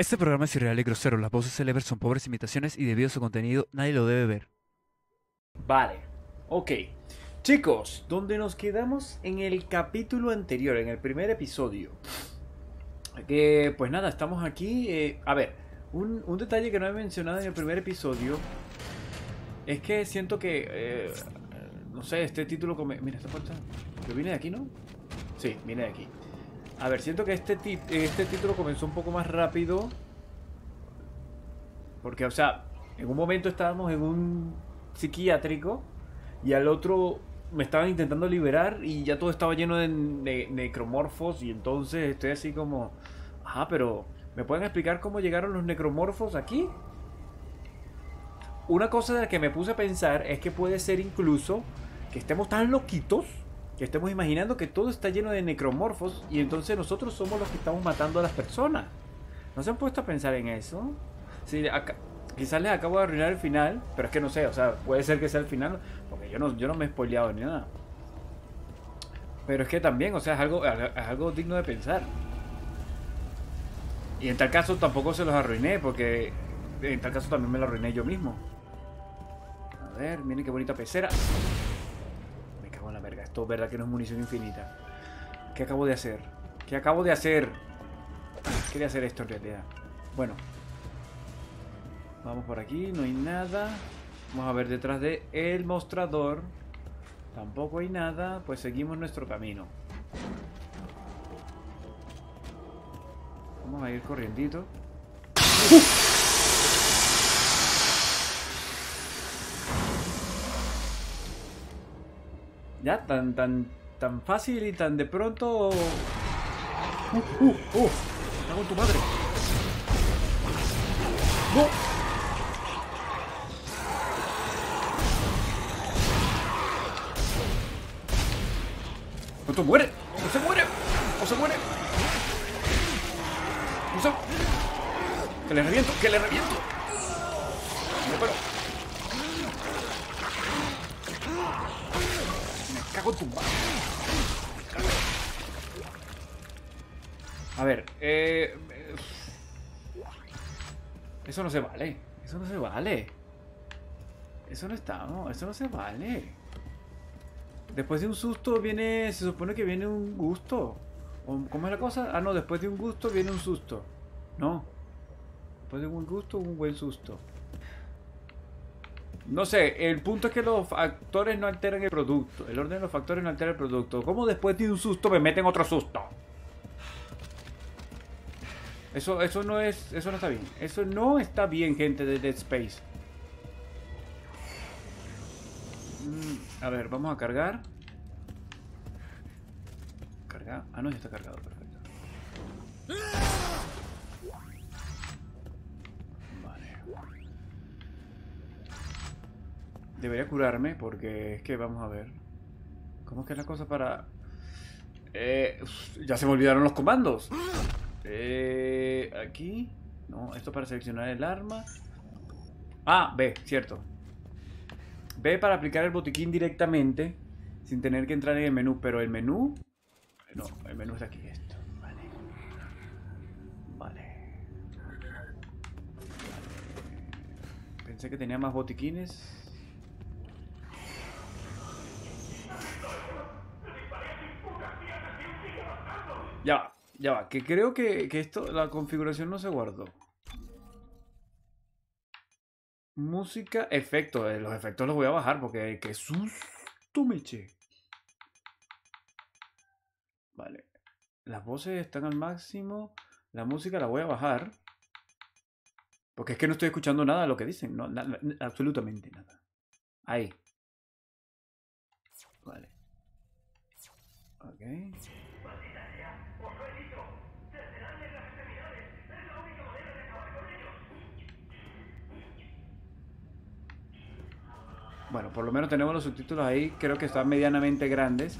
Este programa es irreal y grosero. Las voces célebres son pobres imitaciones y debido a su contenido nadie lo debe ver. Vale, ok. Chicos, donde nos quedamos en el capítulo anterior, en el primer episodio. Que pues nada, estamos aquí. eh, a ver, un, detalle que no he mencionado en el primer episodio es que siento que. eh, no sé, este título. come- Mira, esta puerta. Yo vine de aquí, ¿no? Sí, vine de aquí. A ver, siento que este, este título comenzó un poco más rápido. Porque, o sea, en un momento estábamos en un psiquiátrico y al otro me estaban intentando liberar y ya todo estaba lleno de ne- necromorfos y entonces estoy así como, ajá, pero ¿me pueden explicar cómo llegaron los necromorfos aquí? Una cosa de la que me puse a pensar es que puede ser incluso que estemos tan loquitos que estemos imaginando que todo está lleno de necromorfos y entonces nosotros somos los que estamos matando a las personas. ¿No se han puesto a pensar en eso? Sí, quizás les acabo de arruinar el final, pero es que no sé, o sea, puede ser que sea el final, porque yo no, yo no me he spoileado ni nada. Pero es que también, o sea, es algo, es algo digno de pensar. Y en tal caso tampoco se los arruiné, porque en tal caso también me lo arruiné yo mismo. A ver, miren qué bonita pecera. La verga, esto es verdad que no es munición infinita. ¿Qué acabo de hacer? ¿Qué acabo de hacer? Quería hacer esto en realidad. Bueno, Vamos por aquí, no hay nada. Vamos a ver detrás de el mostrador. Tampoco hay nada, pues seguimos nuestro camino. Vamos a ir corriendito. Ya, tan, tan, tan fácil y tan de pronto. ¡Uh, uh, uh! ¡Me cago en tu madre! ¡No! ¡No se muere! ¡No se muere! ¡No se muere! ¡No. ¡Que le reviento! ¡Que le reviento! No, pero... Me cago. A ver, eh... Eso no se vale. Eso no se vale. Eso no está, no, eso no se vale. Después de un susto viene. Se supone que viene un gusto. ¿O ¿Cómo es la cosa? Ah, no, después de un gusto viene un susto. No. Después de un gusto, un buen susto. No sé, el punto es que los factores no alteran el producto. El orden de los factores no altera el producto. ¿Cómo después de un susto me meten otro susto? Eso, eso no es. Eso no está bien. Eso no está bien, gente de Dead Space. Mm, A ver, vamos a cargar. Carga. Ah, no, ya está cargado, perfecto. Debería curarme porque es que vamos a ver. ¿Cómo es que es la cosa para...? Eh, ya se me olvidaron los comandos. Eh, aquí. No, esto para seleccionar el arma. Ah, B, cierto. B para aplicar el botiquín directamente sin tener que entrar en el menú, pero el menú no, el menú está aquí esto. Vale. Vale. Pensé que tenía más botiquines. Ya va, que creo que, que esto, la configuración no se guardó. Música, efectos. eh, Los efectos los voy a bajar porque qué susto me eché. Vale. Las voces están al máximo. La música la voy a bajar. Porque es que no estoy escuchando nada de lo que dicen. No, absolutamente nada. Ahí. Vale. Ok. Bueno, por lo menos tenemos los subtítulos ahí. Creo que están medianamente grandes.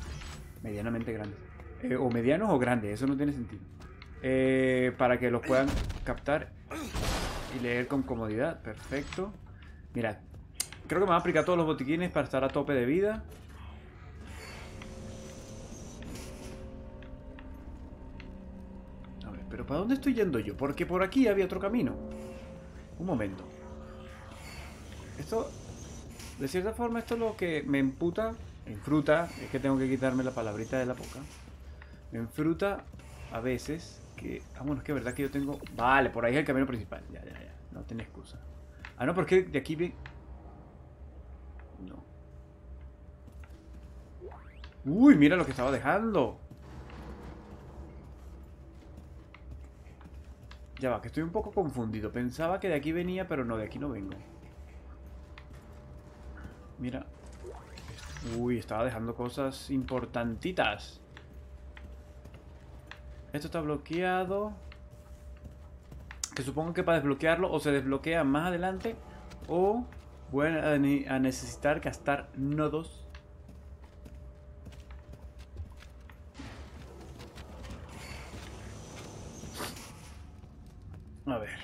Medianamente grandes. Eh, o medianos o grandes, eso no tiene sentido. Eh, para que los puedan captar y leer con comodidad. Perfecto. Mira, creo que me van a aplicar todos los botiquines para estar a tope de vida. A ver, pero ¿Para dónde estoy yendo yo? Porque por aquí había otro camino. Un momento. Esto, de cierta forma, esto es lo que me emputa, enfruta, es que tengo que quitarme la palabrita de la boca. Me enfruta a veces que... Ah, bueno, es que verdad que yo tengo... Vale, por ahí es el camino principal. Ya, ya, ya. No tiene excusa. Ah, no, porque de aquí vi... No. Uy, mira lo que estaba dejando. Ya va, que estoy un poco confundido. Pensaba que de aquí venía, pero no, de aquí no vengo. Mira. Uy, estaba dejando cosas importantitas. Esto está bloqueado. Que supongo que para desbloquearlo o se desbloquea más adelante o voy a, a necesitar gastar nodos. A ver,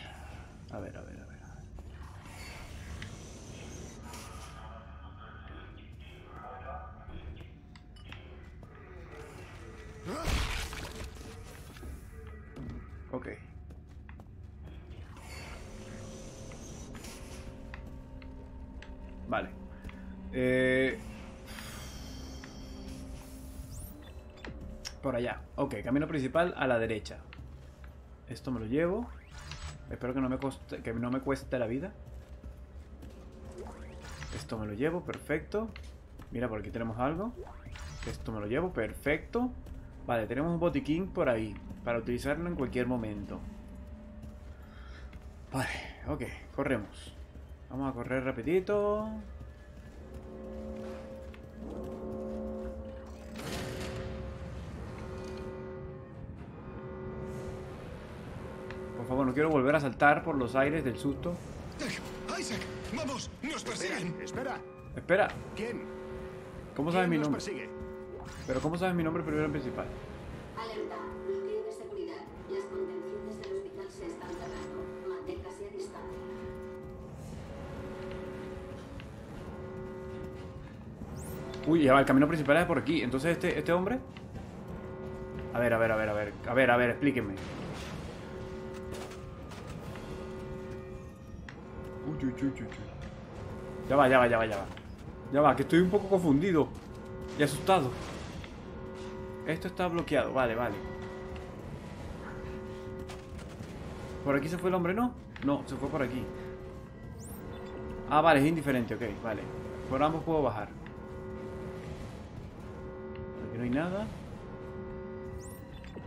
camino principal a la derecha. Esto me lo llevo. Espero que no me, que no me cueste la vida. Esto me lo llevo, perfecto. Mira, por aquí tenemos algo. Esto me lo llevo, perfecto. Vale, tenemos un botiquín por ahí. Para utilizarlo en cualquier momento. Vale, ok, corremos. Vamos a correr rapidito. Por favor, no quiero volver a saltar por los aires del susto. Isaac, vamos, nos persiguen. Espera, Espera, ¿quién? ¿cómo sabes ¿Quién mi nombre? persigue? Pero ¿cómo sabes mi nombre primero y principal? Alerta, bloqueo de seguridad. Las contenciones del hospital se están cerrando. Manténgase a distancia. Uy, ya va, el camino principal es por aquí. Entonces, este, este hombre. A ver, a ver, a ver, a ver. A ver, a ver, explíquenme. Uy, uy, uy. Ya va, ya va, ya va, ya va. Ya va, que estoy un poco confundido. Y asustado. Esto está bloqueado, vale, vale. ¿Por aquí se fue el hombre, no? No, se fue por aquí. Ah, vale, es indiferente, ok, vale. Por ambos puedo bajar. Por aquí no hay nada.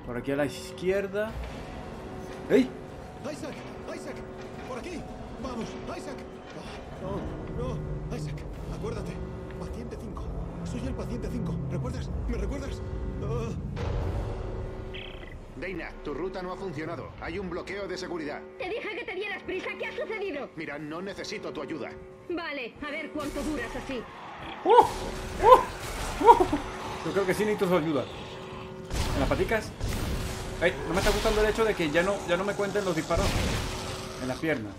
Por aquí a la izquierda. ¡Ey! Isaac, Isaac, por aquí. Vamos, Isaac. No, no, Isaac, acuérdate. Paciente 5. Soy el paciente 5. ¿Recuerdas? ¿Me recuerdas? Dana, tu ruta no ha funcionado. Hay un bloqueo de seguridad. Te dije que te dieras prisa. ¿Qué ha sucedido? Mira, no necesito tu ayuda. Vale, a ver cuánto duras así. Yo creo que sí necesito su ayuda. En las paticas. No me está gustando el hecho de que ya no, ya no me cuenten los disparos en las piernas.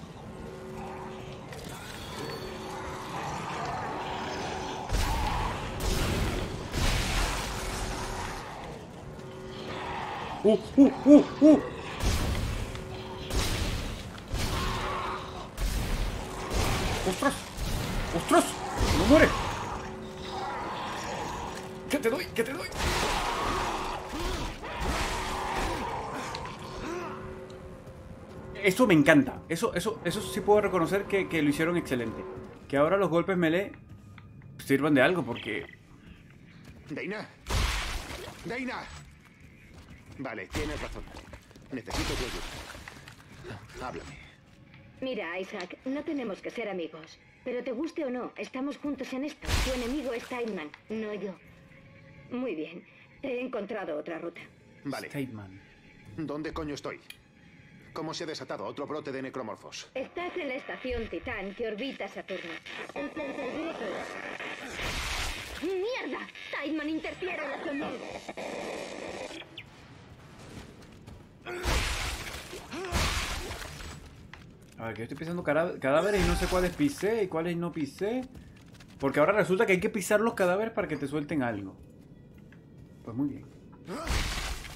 ¡Uh, uh, uh, uh! ¡Ostras! ¡Ostras! ¡No muere! ¿Qué te doy? ¿Qué te doy? Eso me encanta. Eso, eso, eso sí puedo reconocer que, que lo hicieron excelente. Que ahora los golpes melee sirvan de algo, porque. Dana. Dana. Vale, tienes razón. Necesito tu ayuda. Háblame. Mira, Isaac, no tenemos que ser amigos. Pero te guste o no, estamos juntos en esto. Tu enemigo es Tideman, no yo. Muy bien. He encontrado otra ruta. Vale, Stateman. ¿dónde coño estoy? ¿Cómo se ha desatado otro brote de necromorfos? Estás en la estación Titán que orbita Saturno. ¡Mierda! Tideman interfiere en la. A ver, que yo estoy pisando cadáveres y no sé cuáles pisé y cuáles no pisé. Porque ahora resulta que hay que pisar los cadáveres para que te suelten algo. Pues muy bien.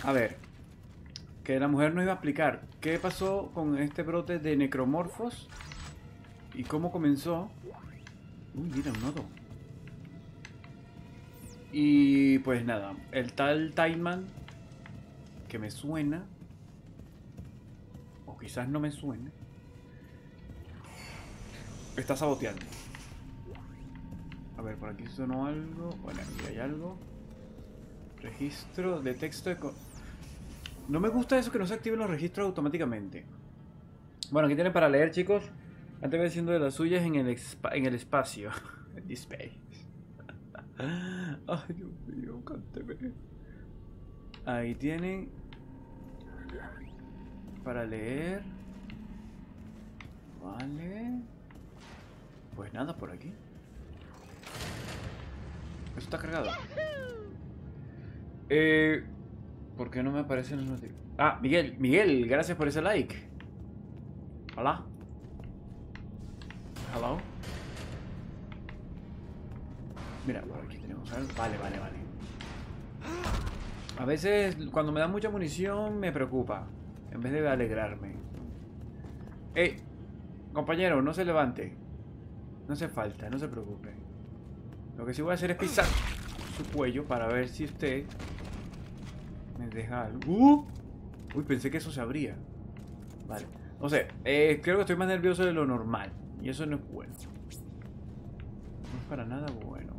A ver. que la mujer nos iba a explicar qué pasó con este brote de necromorfos y cómo comenzó. Uy, mira, un nodo. Y pues nada, el tal Timeman que me suena, quizás no me suene, está saboteando. A ver, por aquí sonó algo. Bueno, aquí hay algo. Registro de texto de... No me gusta eso que no se activen los registros automáticamente. Bueno, aquí tienen para leer, chicos. Antes voy haciendo de las suyas en el, en el espacio. En space. Ay, Dios mío, cánteme. Ahí tienen. Para leer. Vale. Pues nada, por aquí. Eso está cargado. Eh, ¿Por qué no me aparecen los notificaciones? Ah, Miguel, Miguel, gracias por ese like. Hola. Hello. Mira, por aquí tenemos algo. Vale, vale, vale. A veces cuando me dan mucha munición me preocupa. En vez de alegrarme. ¡Ey! Compañero, no se levante. No hace falta, no se preocupe. Lo que sí voy a hacer es pisar su cuello para ver si usted me deja algo. ¡Uh! Uy, pensé que eso se abría. Vale. No sé, eh, creo que estoy más nervioso de lo normal. Y eso no es bueno. No es para nada bueno.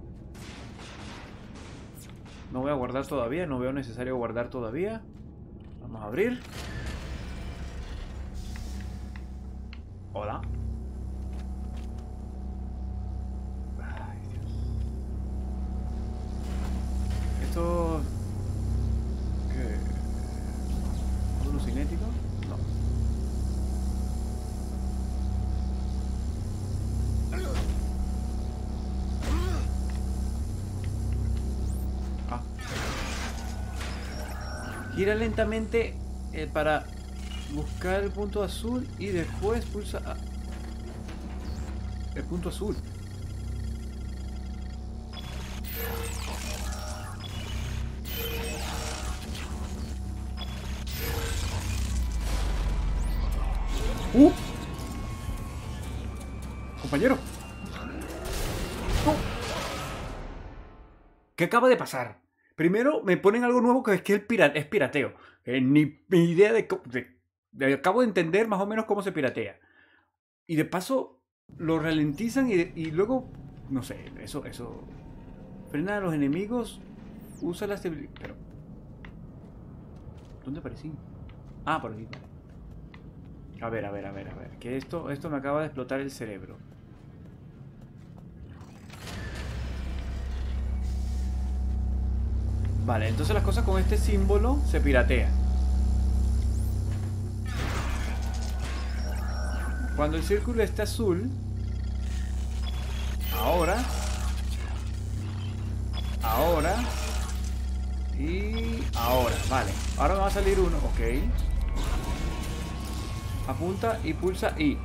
No voy a guardar todavía, no veo necesario guardar todavía. Vamos a abrir. Hola. Ay, Dios. Esto... ¿Qué? ¿Módulo cinético? No. Ah. Gira lentamente eh, para buscar el punto azul y después pulsa el punto azul. ¡Uh! Compañero. ¿Qué acaba de pasar? Primero me ponen algo nuevo que es que el pira- es pirateo. Eh, ni, idea de- de- Acabo de entender más o menos cómo se piratea. Y de paso lo ralentizan y, luego... No sé, eso... eso Frena a los enemigos. Usa la estabilidad... Pero... ¿Dónde aparecí? Ah, por aquí. A ver, a ver, a ver, a ver. Que esto, esto me acaba de explotar el cerebro. Vale, entonces las cosas con este símbolo se piratean. Cuando el círculo esté azul, ahora, ahora y ahora, vale. Ahora me va a salir uno, ok. Apunta y pulsa I.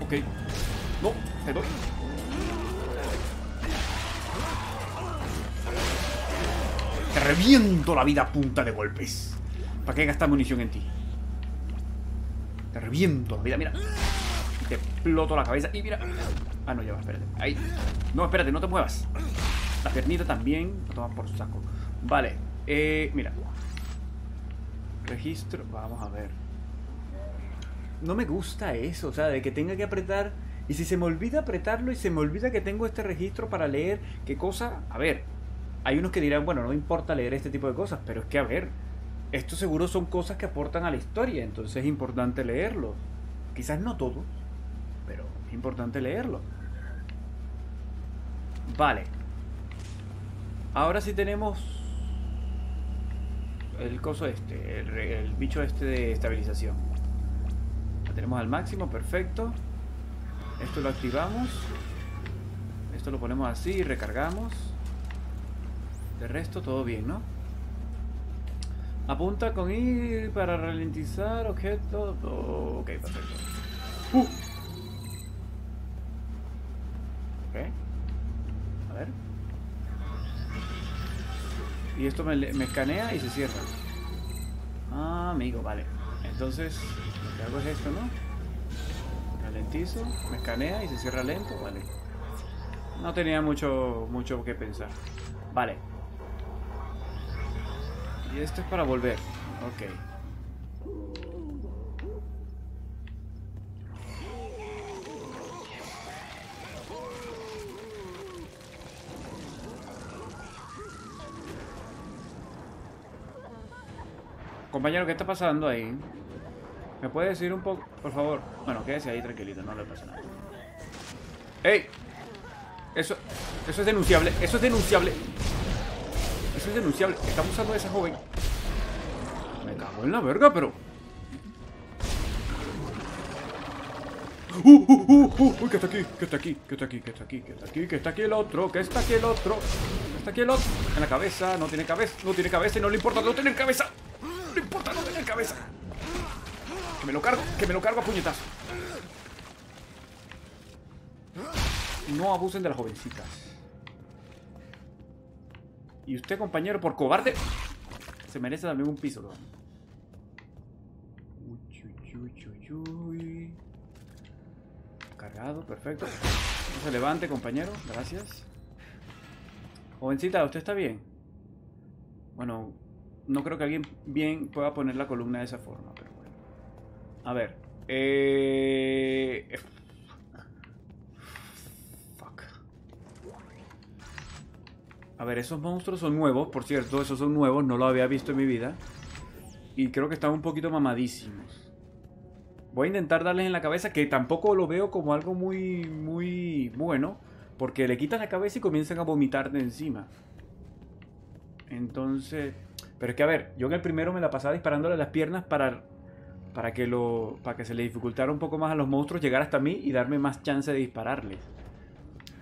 Ok. No, te doy. Te reviento la vida a punta de golpes. ¿Para qué gastar munición en ti? Te reviento la mira. Y te exploto la cabeza. Y mira. Ah, no, ya va, espérate. Ahí. No, espérate, no te muevas. La piernita también. Lo tomas por saco. Vale. Eh, mira. Registro. Vamos a ver. No me gusta eso, o sea, de que tenga que apretar. Y si se me olvida apretarlo y se me olvida que tengo este registro para leer, ¿qué cosa? A ver, hay unos que dirán, bueno, no me importa leer este tipo de cosas, pero es que, a ver, esto seguro son cosas que aportan a la historia, entonces es importante leerlo. Quizás no todo, pero es importante leerlo. Vale. Ahora sí tenemos el coso este, el, el bicho este de estabilización. Lo tenemos al máximo, perfecto. Esto lo activamos. Esto lo ponemos así y recargamos. De resto, todo bien, ¿no? Apunta con I para ralentizar objetos. Ok, perfecto. Uh. A ver. Y esto me, escanea y se cierra. amigos, vale. Entonces, lo que hago es esto, ¿no? Ralentizo, me escanea y se cierra lento, vale. No tenía mucho, mucho que pensar. Vale. Y esto es para volver. Ok. Compañero, ¿qué está pasando ahí? ¿Me puede decir un poco, por favor? Bueno, quédese ahí tranquilito, no le pasa nada. ¡Ey! Eso, eso es denunciable, eso es denunciable. Eso es denunciable. Estamos usando a esa joven. Me cago en la verga, pero. ¡Uh, uh, uh, uh! ¡Uy, que está aquí! que está aquí! que está aquí! que está aquí! que está aquí! que está aquí el otro! ¡Que está aquí el otro! ¡Que está aquí el otro! En la cabeza, no tiene cabeza, no tiene cabeza y no le importa no tener cabeza. No le importa no tener cabeza. Que me lo cargo, que me lo cargo a puñetazo. No abusen de las jovencitas. Y usted, compañero, por cobarde, se merece también un piso, uy. Cargado, perfecto. No se levante, compañero. Gracias. Jovencita, ¿usted está bien? Bueno, no creo que alguien bien pueda poner la columna de esa forma, pero bueno. A ver. Eh... A ver, esos monstruos son nuevos, por cierto, esos son nuevos, no lo había visto en mi vida. Y creo que están un poquito mamadísimos. Voy a intentar darles en la cabeza, que tampoco lo veo como algo muy, muy bueno. Porque le quitan la cabeza y comienzan a vomitar de encima. Entonces... Pero es que a ver, yo en el primero me la pasaba disparándole las piernas para, para, que lo, para que se le dificultara un poco más a los monstruos llegar hasta mí y darme más chance de dispararles.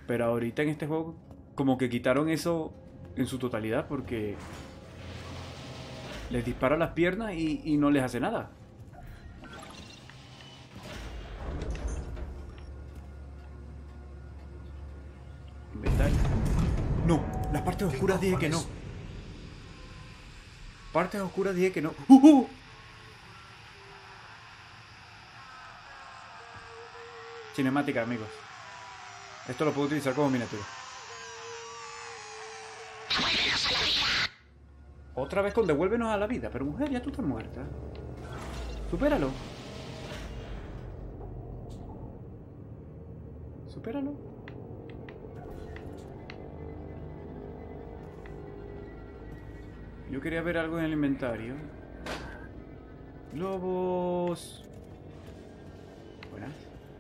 Pero ahorita en este juego como que quitaron eso en su totalidad porque les dispara las piernas y, y no les hace nada. Inventario. No, las partes oscuras dije que no. Partes oscuras dije que no. ¡Uh, uh! Cinemática, amigos. Esto lo puedo utilizar como miniatura. Otra vez con devuélvenos a la vida. Pero mujer, ya tú estás muerta. Supéralo. Supéralo. Yo quería ver algo en el inventario. Globos. Buenas.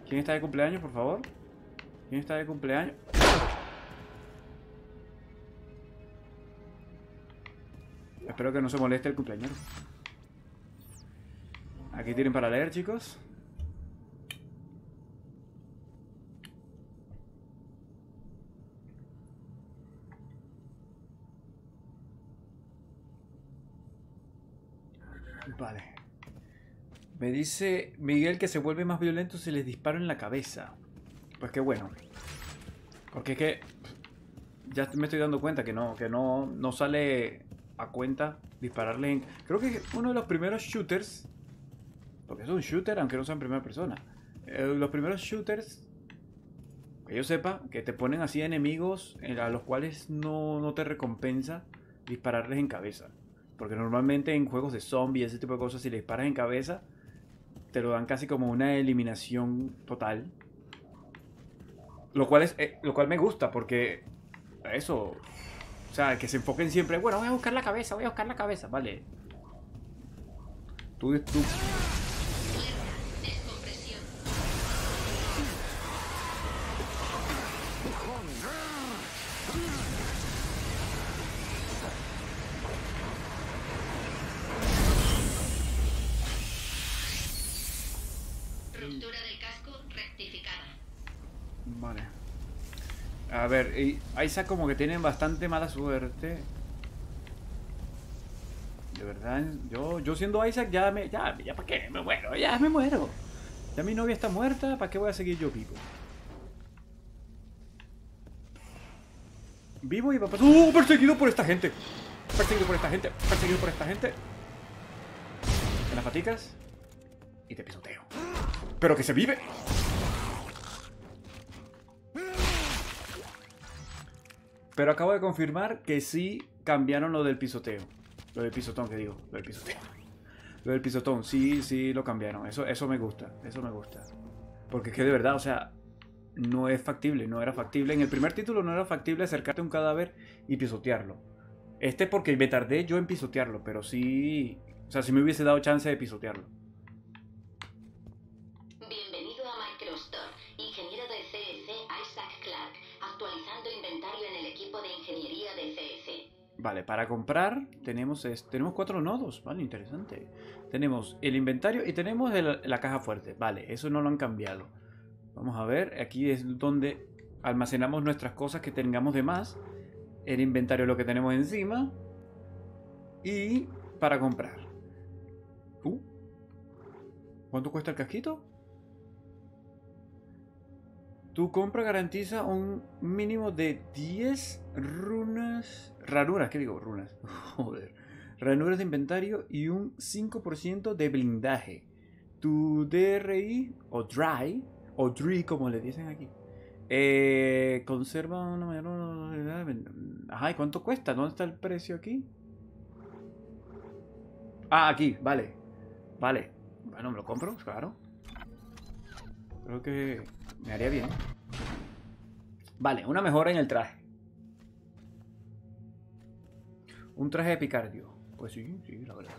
¿Quién está de cumpleaños, por favor? ¿Quién está de cumpleaños? Espero que no se moleste el cumpleañero. Aquí tienen para leer, chicos. Vale. Me dice Miguel que se vuelve más violento si les disparo en la cabeza. Pues qué bueno. Porque es que ya me estoy dando cuenta que no, que no, no sale a cuenta dispararle en... Creo que es uno de los primeros shooters, porque es un shooter aunque no sea en primera persona, eh, los primeros shooters, que yo sepa, que te ponen así enemigos a los cuales no, no te recompensa dispararles en cabeza. Porque normalmente en juegos de zombies, ese tipo de cosas, si le disparas en cabeza, te lo dan casi como una eliminación total. Lo cual, es, eh, lo cual me gusta, porque eso, o sea, que se enfoquen siempre, bueno, voy a buscar la cabeza, voy a buscar la cabeza, vale. Tú, tú. Ver, como que tienen bastante mala suerte. De verdad, yo, yo siendo Isaac ya me... Ya, ya para qué me muero, ya me muero. Ya mi novia está muerta, ¿para qué voy a seguir yo vivo? Vivo y va pasar... ¡Oh! Perseguido por esta gente. Perseguido por esta gente. Perseguido por esta gente. En las paticas. Y te pisoteo. ¡Pero que se vive! Pero acabo de confirmar que sí cambiaron lo del pisoteo. Lo del pisotón, que digo. Lo del pisoteo. Lo del pisotón, sí, sí lo cambiaron. Eso, eso me gusta. Eso me gusta. Porque es que de verdad, o sea, no es factible, no era factible. En el primer título no era factible acercarte a un cadáver y pisotearlo. Este porque me tardé yo en pisotearlo, pero sí... O sea, sí me hubiese dado chance de pisotearlo. Vale, para comprar tenemos, tenemos cuatro nodos. Vale, interesante. Tenemos el inventario y tenemos la caja fuerte. Vale, eso no lo han cambiado. Vamos a ver, aquí es donde almacenamos nuestras cosas que tengamos de más. El inventario lo que tenemos encima. Y para comprar. Uh. ¿Cuánto cuesta el casquito? Tu compra garantiza un mínimo de 10 runas. Ranuras, ¿qué digo? Runas. Joder. Ranuras de inventario y un 5% de blindaje. Tu DRI o DRY, o DRI como le dicen aquí, eh, conserva una mayor. Ajá, ¿y cuánto cuesta? ¿Dónde está el precio aquí? Ah, aquí, vale. Vale. Bueno, me lo compro, claro. Creo que me haría bien. Vale, una mejora en el traje. Un traje de picardio. Pues sí, sí, la verdad.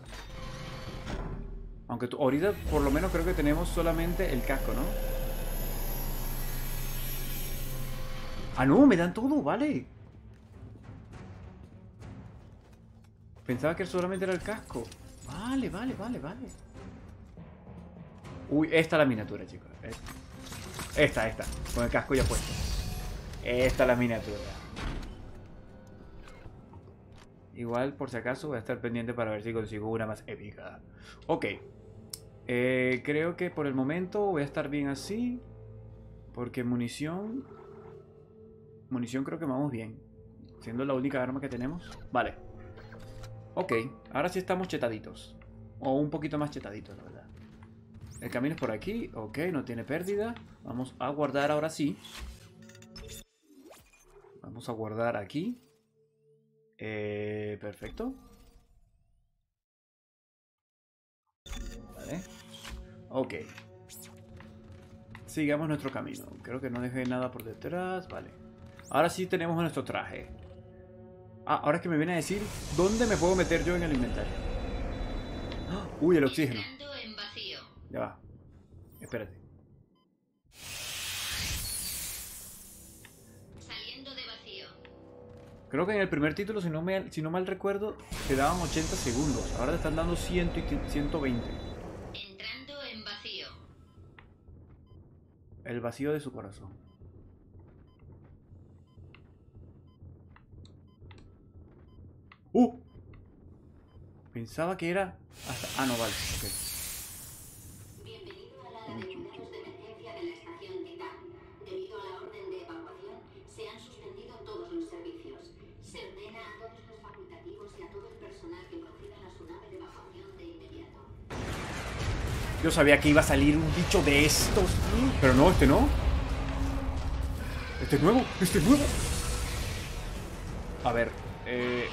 Aunque ahorita por lo menos creo que tenemos solamente el casco, ¿no? Ah, no, me dan todo, vale. Pensaba que solamente era el casco. Vale, vale, vale, vale. Uy, esta es la miniatura, chicos. Esta, esta. Con el casco ya puesto. Esta es la miniatura. Igual, por si acaso, voy a estar pendiente para ver si consigo una más épica. Ok. Eh, creo que por el momento voy a estar bien así. Porque munición... Munición creo que vamos bien. Siendo la única arma que tenemos. Vale. Ok. Ahora sí estamos chetaditos. O un poquito más chetaditos, la verdad. El camino es por aquí. Ok, no tiene pérdida. Vamos a guardar ahora sí. Vamos a guardar aquí. Eh, perfecto. Vale. Ok. Sigamos nuestro camino. Creo que no dejé nada por detrás. Vale. Ahora sí tenemos nuestro traje. Ah, ahora es que me viene a decir dónde me puedo meter yo en el inventario. ¡Ah! Uy, el oxígeno. Ya va. Espérate. Creo que en el primer título, si no, me, si no mal recuerdo, te daban 80 segundos. Ahora te están dando 100 y 120. Entrando en vacío. El vacío de su corazón. ¡Uh! Pensaba que era hasta... Ah, no, vale. ok. Yo sabía que iba a salir un bicho de estos. Pero no, este no. Este es nuevo, este es nuevo. A ver, eh...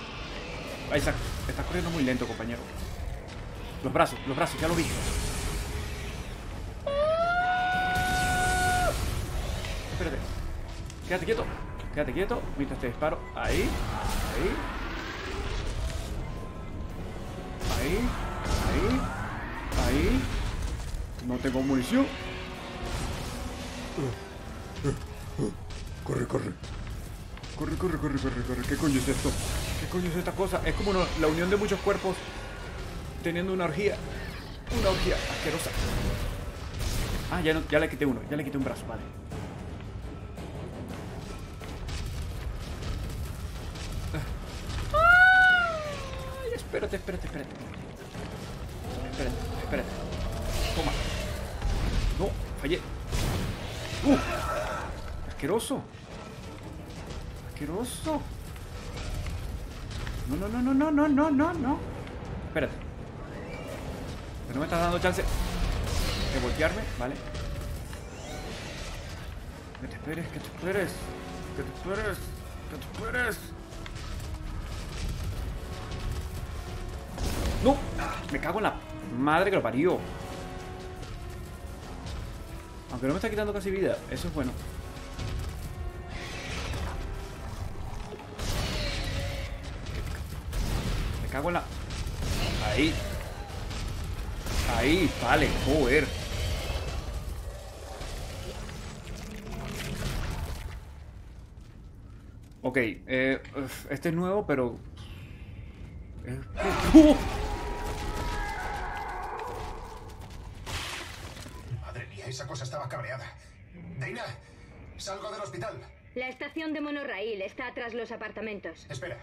Isaac, estás corriendo muy lento, compañero. Los brazos, los brazos, ya lo vi. Espérate. Quédate quieto. Quédate quieto mientras te disparo. Ahí. Ahí. Ahí. Ahí. Ahí. No tengo munición. Corre, corre. Corre, corre, corre, corre, corre. ¿Qué coño es esto? ¿Qué coño es esta cosa? Es como una- la unión de muchos cuerpos teniendo una orgía. Una orgía asquerosa. Ah, ya, no- ya le quité uno. Ya le quité un brazo, vale. Ay, espérate, espérate, espérate. Espérate, espérate. Fallé. ¡Uh! Asqueroso. Asqueroso. No, no, no, no, no, no, no, no, no. Espérate. Que no me estás dando chance de voltearme, ¿vale? Que te esperes, que te esperes. Que te esperes. Que te esperes. ¡No! Me cago en la madre que lo parió. Aunque no me está quitando casi vida, eso es bueno. Me cago en la... Ahí. Ahí, vale, joder. Ok, eh, este es nuevo, pero... Eh, ¡Uh! Madre mía, esa cosa estaba cabreada. Deina, salgo del hospital. La estación de monorraíl está tras los apartamentos. Espera,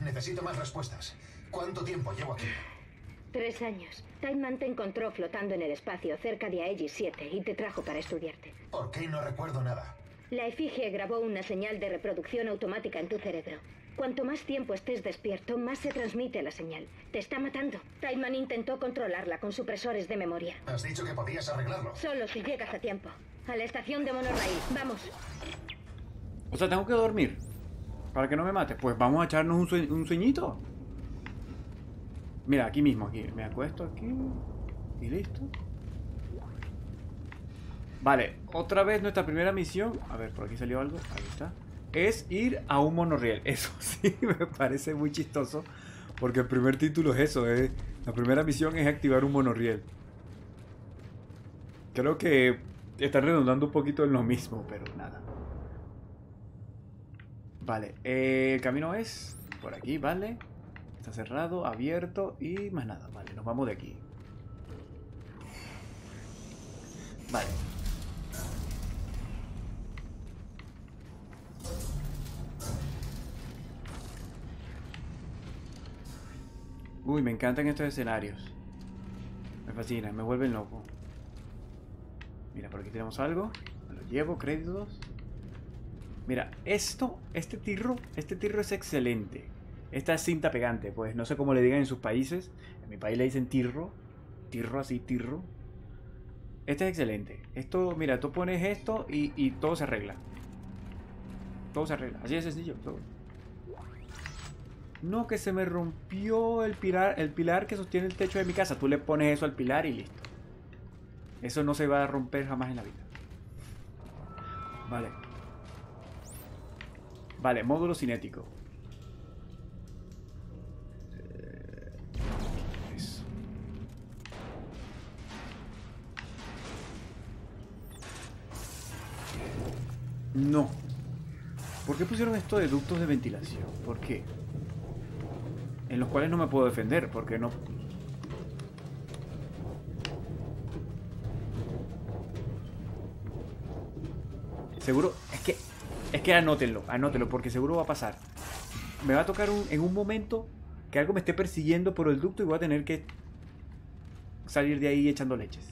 necesito más respuestas. ¿Cuánto tiempo llevo aquí? Tres años. Timeman te encontró flotando en el espacio cerca de Aegis 7 y te trajo para estudiarte. ¿Por qué no recuerdo nada? La efigie grabó una señal de reproducción automática en tu cerebro. Cuanto más tiempo estés despierto, más se transmite la señal. Te está matando. Timeman intentó controlarla con supresores de memoria. Has dicho que podías arreglarlo. Solo si llegas a tiempo. A la estación de monorraíl. Vamos. O sea, tengo que dormir. Para que no me mate. Pues vamos a echarnos un, sue- un sueñito. Mira, aquí mismo, aquí. Me acuesto aquí. Y listo. Vale, otra vez nuestra primera misión. A ver, por aquí salió algo. Ahí está. Es ir a un monorriel. Eso sí me parece muy chistoso. Porque el primer título es eso. Es, la primera misión es activar un monorriel. Creo que están redundando un poquito en lo mismo, pero nada. Vale, eh, el camino es por aquí, ¿vale? Está cerrado, abierto y más nada. Vale, nos vamos de aquí. Vale. Uy, me encantan estos escenarios. Me fascinan, me vuelven loco. Mira, por aquí tenemos algo. Me lo llevo, créditos. Mira, esto, este tirro, este tirro es excelente. Esta cinta pegante, pues no sé cómo le digan en sus países. En mi país le dicen tirro. Tirro así, tirro. Este es excelente. Esto, mira, tú pones esto y, y todo se arregla. Todo se arregla. Así de sencillo. todo. No, que se me rompió el pilar, el pilar que sostiene el techo de mi casa. Tú le pones eso al pilar y listo. Eso no se va a romper jamás en la vida. Vale. Vale, módulo cinético. Eso. No. ¿Por qué pusieron esto de ductos de ventilación? ¿Por qué? En los cuales no me puedo defender, porque no... Seguro, es que, es que anótenlo, anótenlo, porque seguro va a pasar. Me va a tocar en un momento que algo me esté persiguiendo por el ducto y voy a tener que salir de ahí echando leches.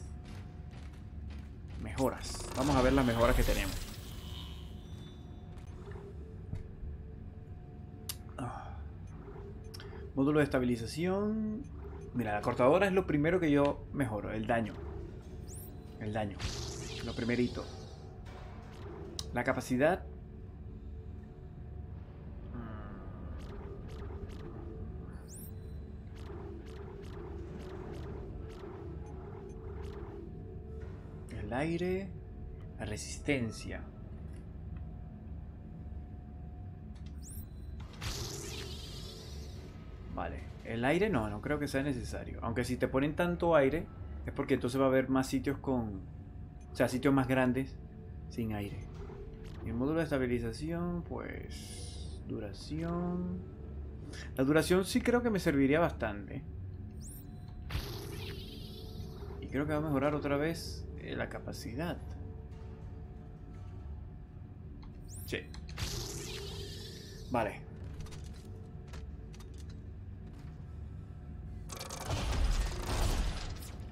Mejoras. Vamos a ver las mejoras que tenemos. Módulo de estabilización. Mira, la cortadora es lo primero que yo mejoro, el daño. El daño. Lo primerito. La capacidad. Mm. El aire. La resistencia. Vale. El aire no, no creo que sea necesario. Aunque si te ponen tanto aire, es porque entonces va a haber más sitios con... O sea, sitios más grandes sin aire. Y el módulo de estabilización, pues... Duración... La duración sí creo que me serviría bastante. Y creo que va a mejorar otra vez eh, la capacidad. Sí. Vale.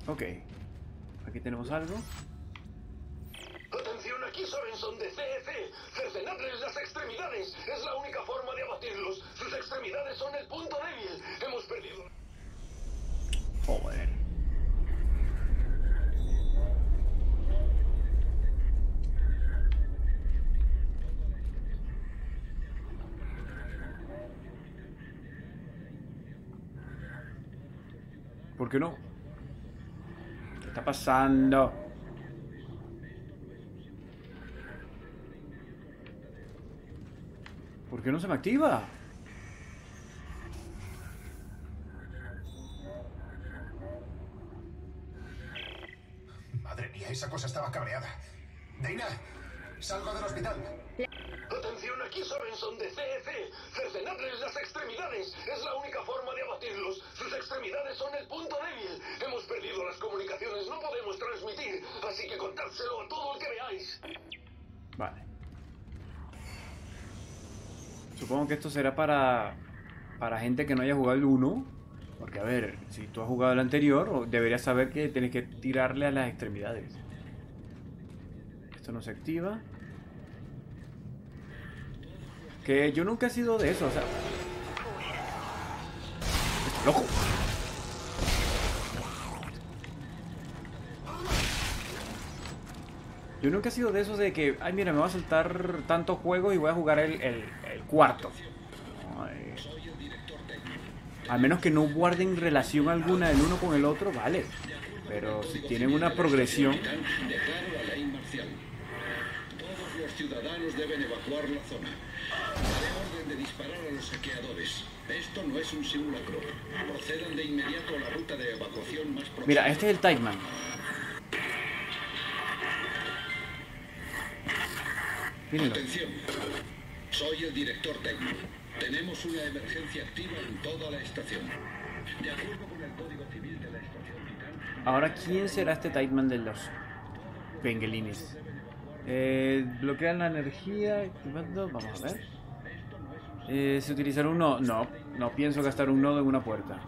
Ok. Aquí tenemos algo. Atención, aquí Sorenson de CF. Cercenarles las extremidades. Es la única forma de abatirlos. Sus extremidades son el punto débil. Hemos perdido. Joder. ¿Por qué no? ¿Qué está pasando? ¿Por qué no se me activa? Vale. Supongo que esto será para para gente que no haya jugado el 1. Porque, a ver, si tú has jugado el anterior, deberías saber que tienes que tirarle a las extremidades. Esto no se activa. Que yo nunca he sido de eso, o sea... ¡Estoy loco! Yo nunca he sido de esos de que, ay, mira, me voy a saltar tantos juegos y voy a jugar el, el- el cuarto. Al menos que no guarden relación alguna el uno con el otro, vale. Pero si tienen una progresión... Ciudadanos deben evacuar la zona. Disparar a los saqueadores. Mira, este es el Titan. Mírenlo. Atención. Soy el director técnico. Tenemos una emergencia activa en toda la estación. De acuerdo con el Código Civil de la Estación Titán, Ahora, ¿quién será este Titan de los Penguelines? Eh, bloquean la energía. activando- Vamos a ver. Eh, ¿Se utilizará un nodo? No, no pienso gastar un nodo en una puerta.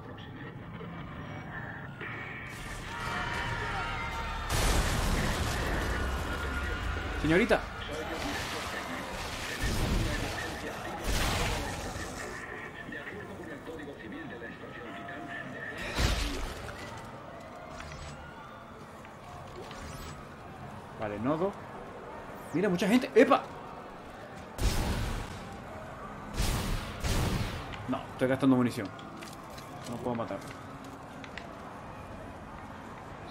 Señorita. Vale, nodo. Mira, mucha gente. ¡Epa! No, estoy gastando munición. No puedo matar.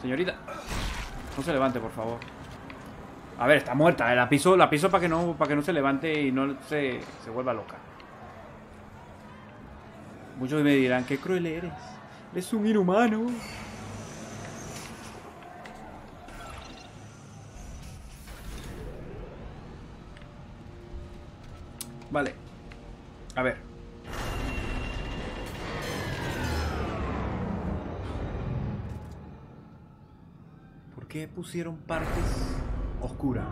Señorita. No se levante, por favor. A ver, está muerta. eh, La piso, la piso para que no, para que no se levante y no se, se vuelva loca. Muchos me dirán, qué cruel eres. Eres un inhumano. Vale. A ver. ¿Por qué pusieron partes oscuras?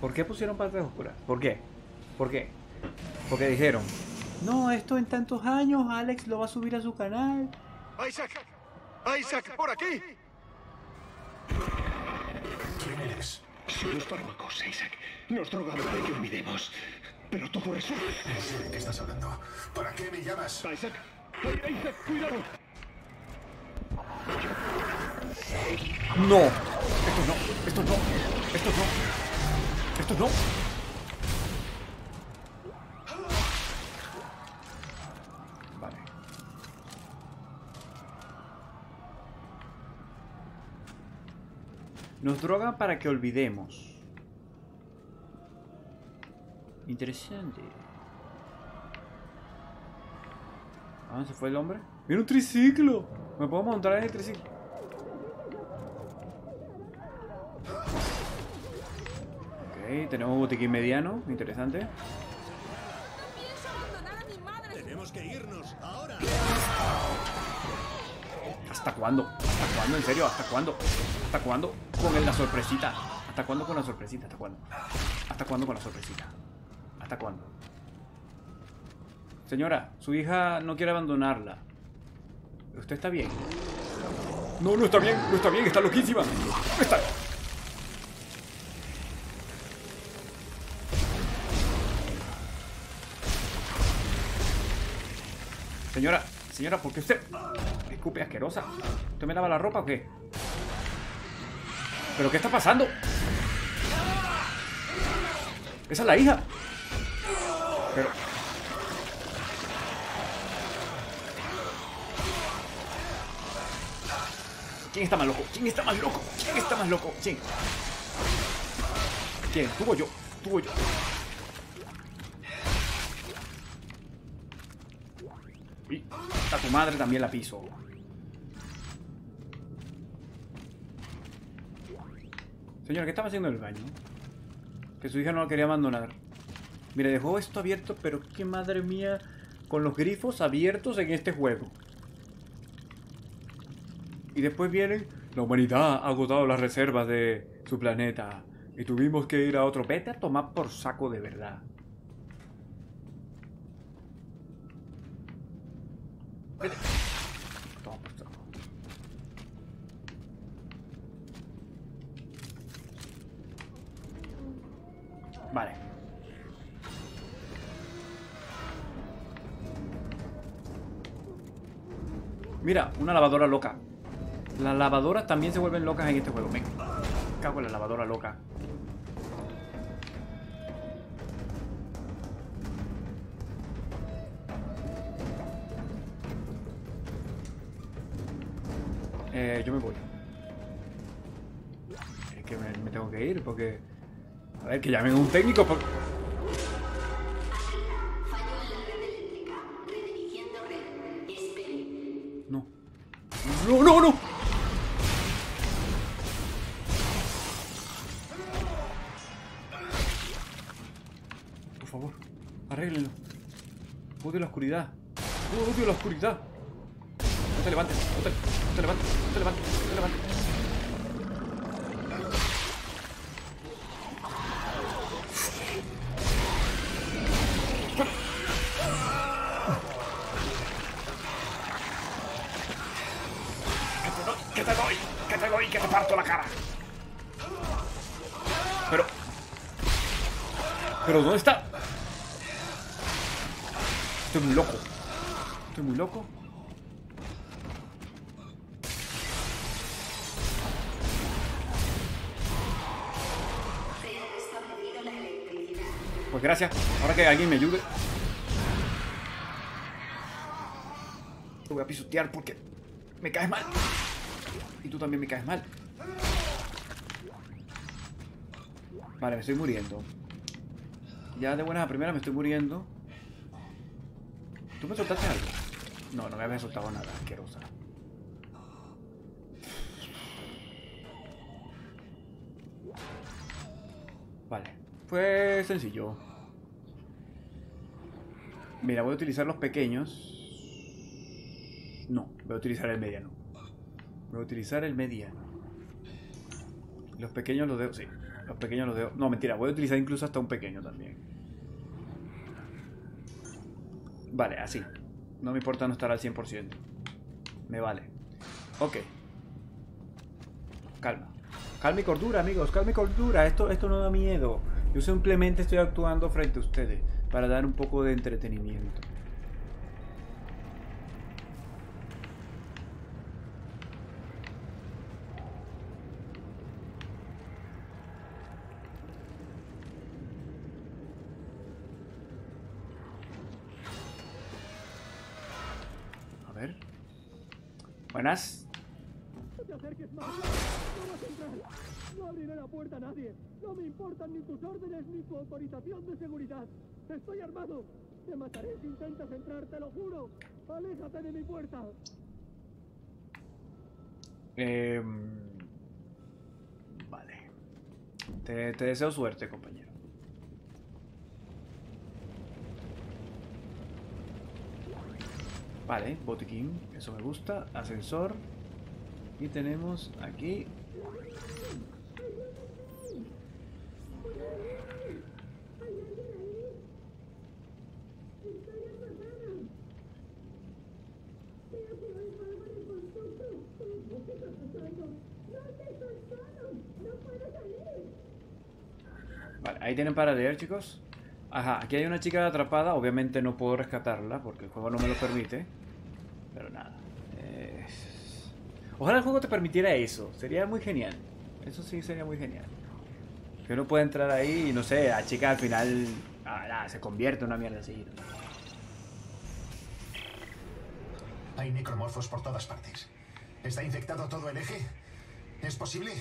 ¿Por qué pusieron partes oscuras? ¿Por qué? ¿Por qué? Porque dijeron, no, esto en tantos años Alex lo va a subir a su canal. ¡Isaac! ¡Isaac, por aquí! ¿Quién eres? Son los fármacos, Isaac. Nos drogan para que olvidemos. Pero todo resuelve. No sé de qué estás hablando. ¿Para qué me llamas? Isaac. Isaac, cuidado. No, esto no, esto no, esto no, esto no. Nos drogan para que olvidemos. Interesante. ¿A dónde se fue el hombre? ¡Mira un triciclo! ¿Me puedo montar en el triciclo? Ok, tenemos un botiquín mediano, interesante. ¿Hasta cuándo? ¿Hasta cuándo? ¿En serio? ¿Hasta cuándo? ¿Hasta cuándo? Con la sorpresita. ¿Hasta cuándo con la sorpresita? ¿Hasta cuándo? ¿Hasta cuándo con la sorpresita? ¿Hasta cuándo? Señora, su hija no quiere abandonarla. ¿Usted está bien? No, no está bien, no está bien, está loquísima. Está. Señora, señora, ¿por qué usted escupe asquerosa? ¿Usted me lava la ropa o qué? ¿Pero qué está pasando? Esa es la hija. Pero... ¿Quién está más loco? ¿Quién está más loco? ¿Quién está más loco? ¿Quién? ¿Quién? ¿Tú o yo? ¿Tú o yo? A tu madre también la piso. Señora, ¿qué estaba haciendo en el baño? Que su hija no la quería abandonar. Mire, dejó esto abierto, pero qué madre mía, con los grifos abiertos en este juego. Y después vienen, la humanidad ha agotado las reservas de su planeta. Y tuvimos que ir a otro. Vete a tomar por saco de verdad. Vale. Mira, una lavadora loca. Las lavadoras también se vuelven locas en este juego. Me cago en la lavadora loca. Eh, yo me voy. Es que me, tengo que ir porque... A ver, que llamen un técnico porque... No. No, no, no. Por favor, arréglenlo. Odio la oscuridad. Odio la oscuridad. No te levantes, no te, no te levantes, no te levantes, no te levantes. ¿Qué te doy? ¿Qué te doy? ¿Qué te parto la cara? Pero... ¿Pero dónde está? Que alguien me ayude. Te voy a pisotear porque me caes mal. Y tú también me caes mal. Vale, me estoy muriendo. Ya de buenas a primeras me estoy muriendo. ¿Tú me soltaste algo? No, no me habías soltado nada, asquerosa. Vale. Fue sencillo. Mira, voy a utilizar los pequeños. No, voy a utilizar el mediano. Voy a utilizar el mediano. Los pequeños los dejo, sí. Los pequeños los dejo. No, mentira, voy a utilizar incluso hasta un pequeño también. Vale, así. No me importa no estar al 100%. Me vale. Ok. Calma. Calma y cordura, amigos. Calma y cordura. Esto, esto no da miedo. Yo simplemente estoy actuando frente a ustedes para dar un poco de entretenimiento. A ver. Buenas. No te acerques más. No vas a entrar. No abriré la puerta a nadie. No me importan ni tus órdenes ni tu autorización de seguridad. Estoy armado. Te mataré si intentas entrar, te lo juro. Aléjate de mi puerta. Eh, vale. Te, te deseo suerte, compañero. Vale, botiquín, eso me gusta. Ascensor. Y tenemos aquí... Ahí tienen para leer, chicos. Ajá, aquí hay una chica atrapada. Obviamente no puedo rescatarla porque el juego no me lo permite. Pero nada. Ojalá el juego te permitiera eso. Sería muy genial. Eso sí sería muy genial. Que uno pueda entrar ahí y no sé, la chica al final ah, nada, se convierte en una mierda así. Hay necromorfos por todas partes. ¿Está infectado todo el eje? ¿Es posible?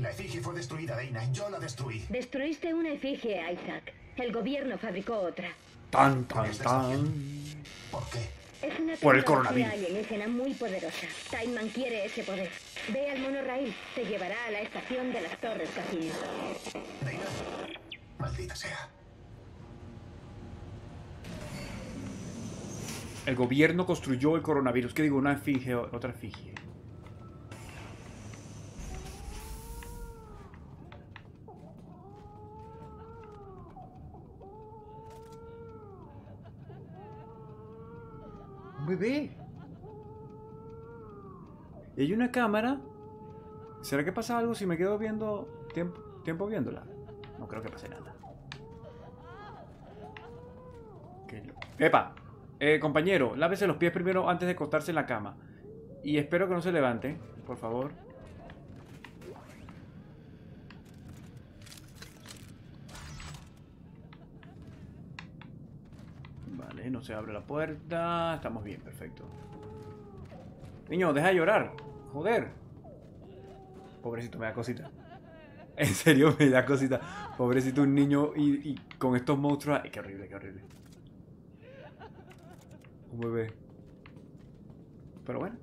La efigie fue destruida, Deina. Yo la destruí. Destruiste una efigie, Isaac. El gobierno fabricó otra. Tan, tan, tan. ¿Por qué? Es una Por el tecnología coronavirus. alienígena muy poderosa. Timeman quiere ese poder. Ve al monorail. Te llevará a la estación de las Torres Casino. Deina. Maldita sea. El gobierno construyó el coronavirus. ¿Qué digo? Una efigie, otra efigie. Bebé. Y hay una cámara. ¿Será que pasa algo si me quedo viendo tiempo, tiempo viéndola? No creo que pase nada. ¡Epa! Eh, compañero, lávese los pies primero antes de acostarse en la cama. Y espero que no se levante, por favor. Vale, no se abre la puerta. Estamos bien, perfecto. Niño, deja de llorar. Joder. Pobrecito, me da cosita. En serio, me da cosita. Pobrecito un niño y, con estos monstruos. Ay, qué horrible, qué horrible. Un bebé. Pero bueno.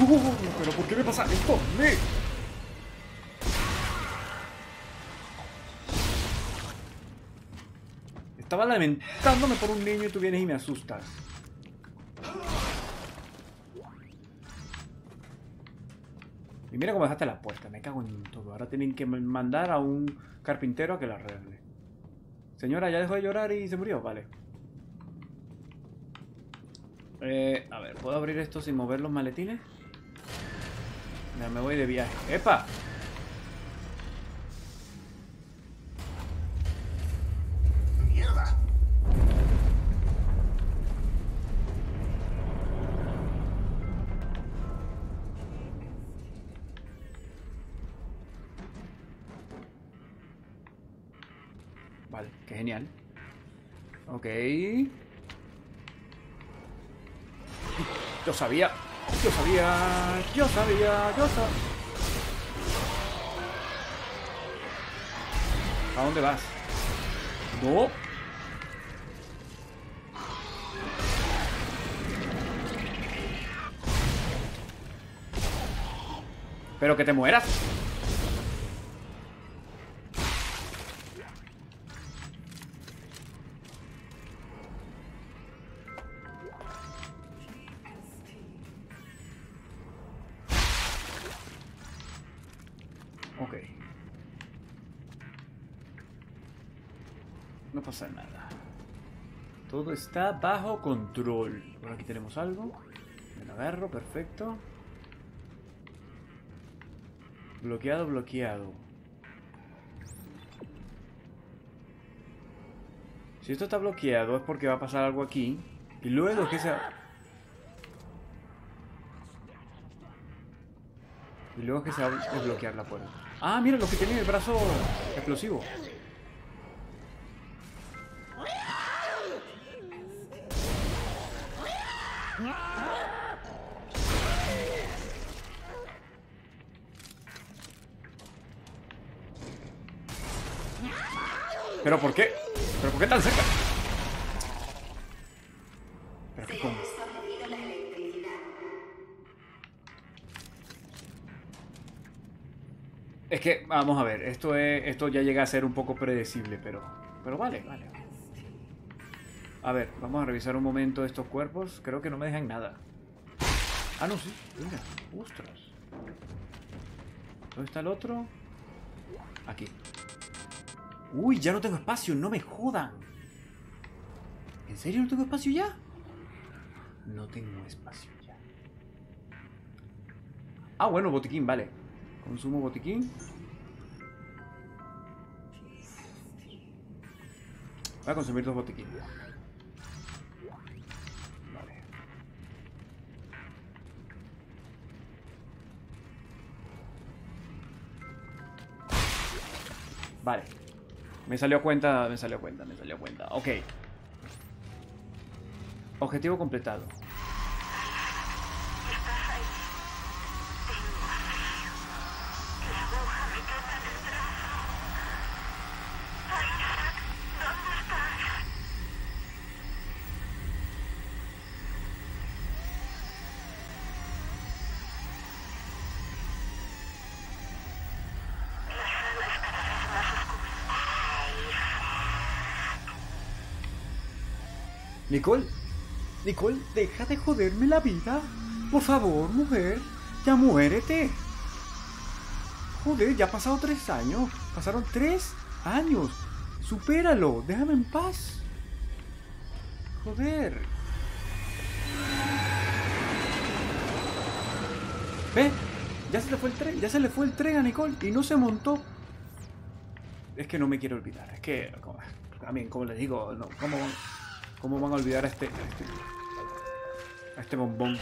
¡Uh! ¿Pero por qué me pasa esto? ¡Me! Estaba lamentándome por un niño y tú vienes y me asustas. Y mira cómo dejaste la puerta, me cago en todo. Ahora tienen que mandar a un carpintero a que la arregle. Señora, ya dejó de llorar y se murió, vale. Eh, a ver, ¿puedo abrir esto sin mover los maletines? Ya me voy de viaje. ¡Epa! Genial. Ok. Yo sabía. Yo sabía. Yo sabía. Yo sabía. ¿A dónde vas? No. Pero que te mueras. Está bajo control. Por aquí tenemos algo. Me lo agarro, perfecto. Bloqueado, bloqueado. Si esto está bloqueado es porque va a pasar algo aquí. Y luego que se... Y luego que se va a desbloquear la puerta. Ah, mira lo que tiene el brazo explosivo. ¿Pero por qué? ¿Pero por qué tan cerca? ¿Pero qué cómo? Es que, vamos a ver, esto es, esto ya llega a ser un poco predecible, pero, pero vale, vale. A ver, vamos a revisar un momento estos cuerpos. Creo que no me dejan nada. Ah, no, sí. Mira, ostras. ¿Dónde está el otro? Aquí. Uy, ya no tengo espacio, no me jodan. ¿En serio no tengo espacio ya? No tengo espacio ya. Ah, bueno, botiquín, vale. Consumo botiquín. Voy a consumir dos botiquines. Me salió cuenta, me salió cuenta, me salió cuenta. Ok. Objetivo completado. Nicole, Nicole, deja de joderme la vida. Por favor, mujer, ya muérete. Joder, ya ha pasado tres años. Pasaron tres años. Supéralo, déjame en paz. Joder. ¿Ve? Ya se le fue el tren, ya se le fue el tren a Nicole y no se montó. Es que no me quiero olvidar, es que, como- también, como les digo, no, ¿cómo, ¿cómo van a olvidar a este, a este, a este bombón?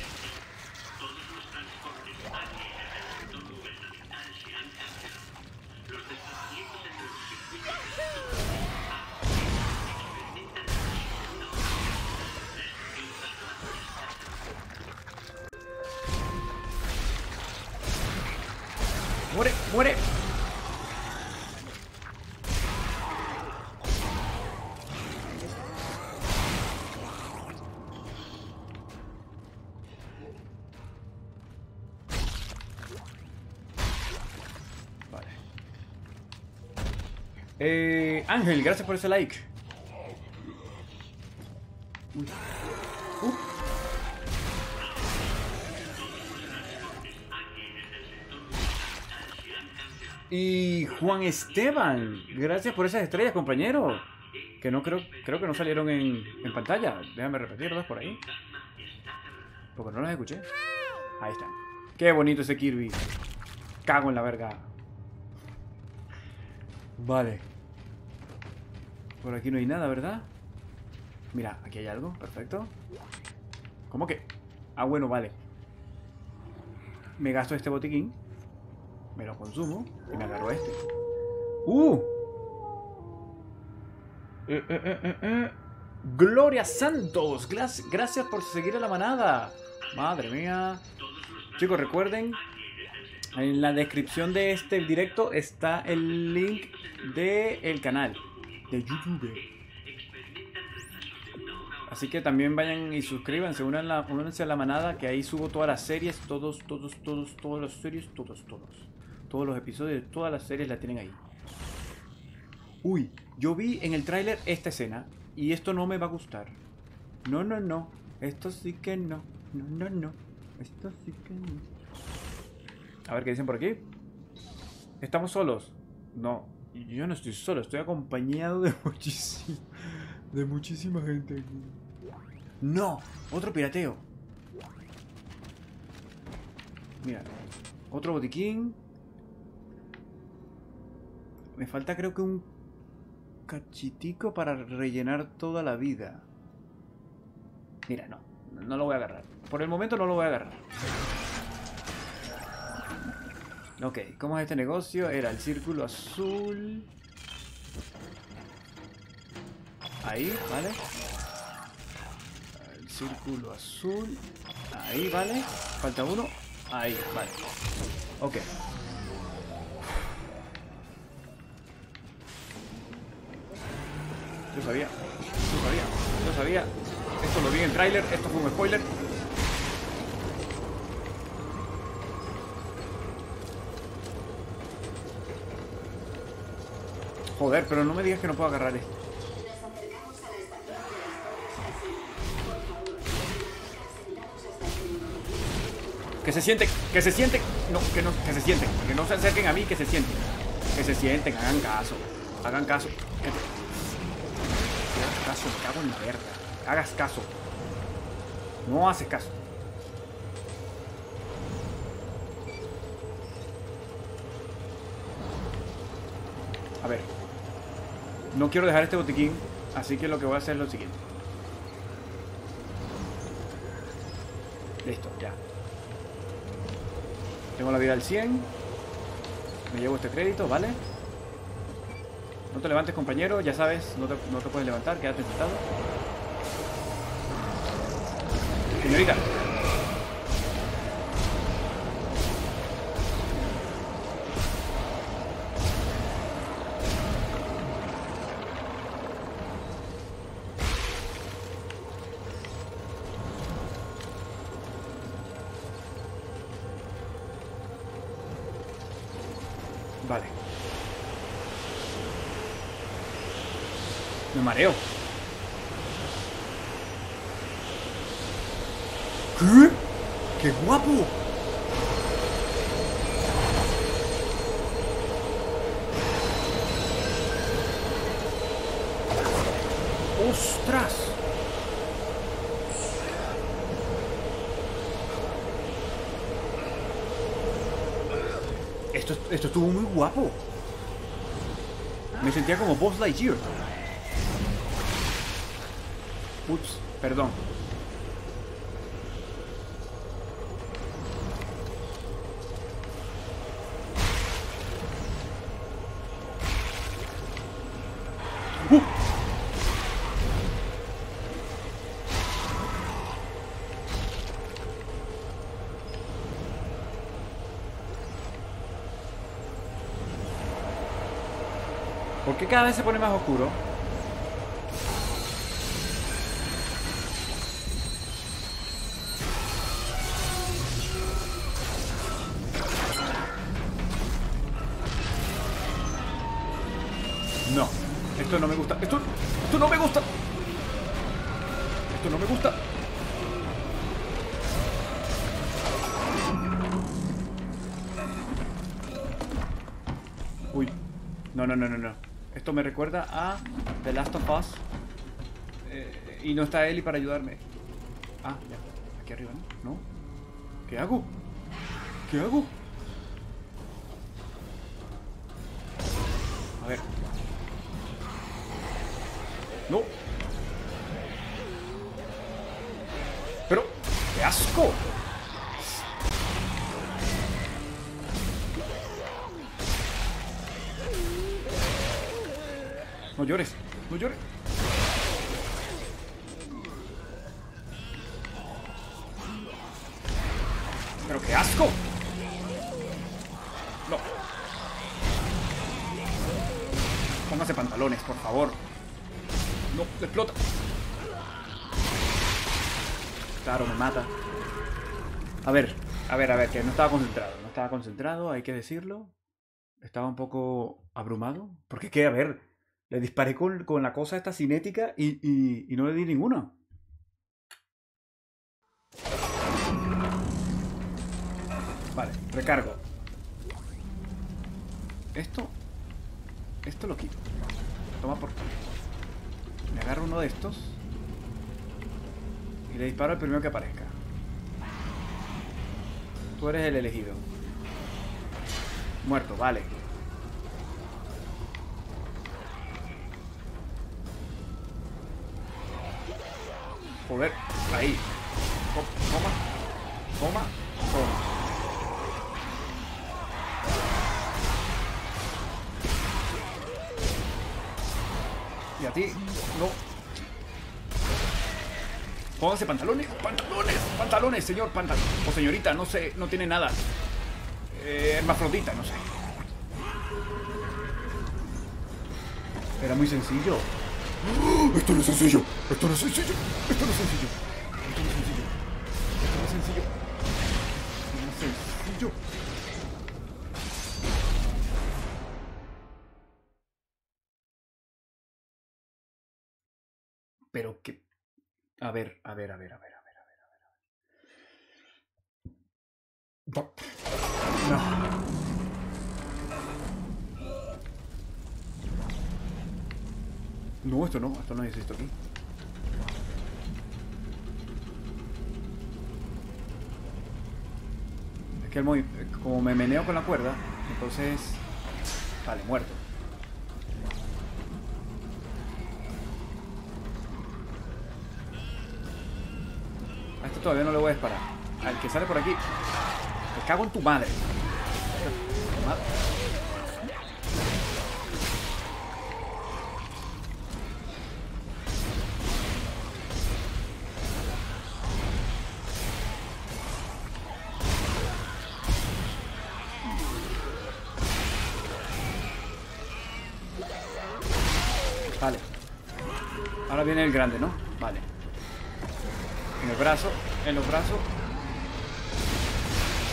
Ángel, gracias por ese like. Uy. Y Juan Esteban, gracias por esas estrellas, compañero. Que no creo, creo que no salieron en, en pantalla. Déjame repetirlas por ahí. Porque no las escuché. Ahí están. Qué bonito ese Kirby. Cago en la verga. Vale. Por aquí no hay nada, ¿verdad? Mira, aquí hay algo. Perfecto. ¿Cómo que? Ah, bueno, vale. Me gasto este botiquín. Me lo consumo y me agarro este. ¡Uh! Eh, eh, eh. Gloria Santos, gracias por seguir a la manada. Madre mía. Chicos, recuerden, en la descripción de este directo está el link del canal de YouTube. Así que también vayan y suscríbanse, únanse a la manada, que ahí subo todas las series, todos, todos, todos, todas las series, todos, todos. Todos los episodios todas las series la tienen ahí. Uy, yo vi en el tráiler esta escena y esto no me va a gustar. No, no, no. Esto sí que no. No, no, no. Esto sí que no. A ver qué dicen por aquí. ¿Estamos solos? No, yo no estoy solo, estoy acompañado de muchísima, de muchísima gente aquí. No, otro pirateo. Mira, otro botiquín. Me falta creo que un cachitico para rellenar toda la vida. Mira, no, no lo voy a agarrar. Por el momento no lo voy a agarrar. Ok, ¿cómo es este negocio? Era el círculo azul. Ahí, ¿vale? El círculo azul. Ahí, ¿vale? Falta uno. Ahí, vale. Ok. Yo sabía. Yo sabía. Yo sabía. Esto lo vi en el tráiler. Esto fue un spoiler. Joder, pero no me digas que no puedo agarrar esto. Que se sienten, que se sienten, no, que no, que se sienten, que no se acerquen a mí, que se sienten, que se sienten, hagan caso, hagan caso, que te- hagas caso, me cago en la verga, hagas caso, no haces caso. A ver, no quiero dejar este botiquín, así que lo que voy a hacer es lo siguiente. Listo, ya. Tengo la vida al 100. Me llevo este crédito, ¿vale? No te levantes, compañero. Ya sabes, no te, no te puedes levantar. Quédate sentado. Señorita. Mareo. ¿Qué? ¡Qué guapo! ¡Ostras! Esto, esto estuvo muy guapo. Me sentía como Boss Lightyear. Perdón. ¡Uh! ¿Por qué cada vez se pone más oscuro? Esto no me gusta. Esto, esto no me gusta. Esto no me gusta. Uy. No, no, no, no, no. Esto me recuerda a The Last of Us. Eh, y no está Ellie para ayudarme. Ah, ya. Aquí arriba, ¿no? ¿No? ¿Qué hago? ¿Qué hago? No. Pero, qué asco. No llores, no llores. Pero qué asco. No. Póngase pantalones, por favor. Le explota. Claro, me mata. A ver, a ver, a ver, que no estaba concentrado. No estaba concentrado, hay que decirlo. Estaba un poco abrumado. Porque que, a ver, le disparé con, con la cosa esta cinética y, y, y no le di ninguna. Vale, recargo. Esto. Esto lo quito. Toma por. Me agarro uno de estos. Y le disparo al primero que aparezca. Tú eres el elegido. Muerto, vale. Joder, ahí. Co- Toma. Toma. Y a ti, no. Póngase pantalones, pantalones, pantalones, señor pantalón. O señorita, no sé, no tiene nada. Eh, hermafrodita, no sé. Era muy sencillo. Esto no es sencillo. Esto no es sencillo. Esto no es sencillo. A ver, a ver, a ver, a ver, a ver, a ver, a ver. a ver. No. No, esto no, esto no es esto aquí. Es que el movi- como me meneo con la cuerda, entonces... Vale, muerto. Todavía no le voy a disparar. Al que sale por aquí. Me cago en tu madre. Vale. Ahora viene el grande, ¿no? Vale. En el brazo, en los brazos.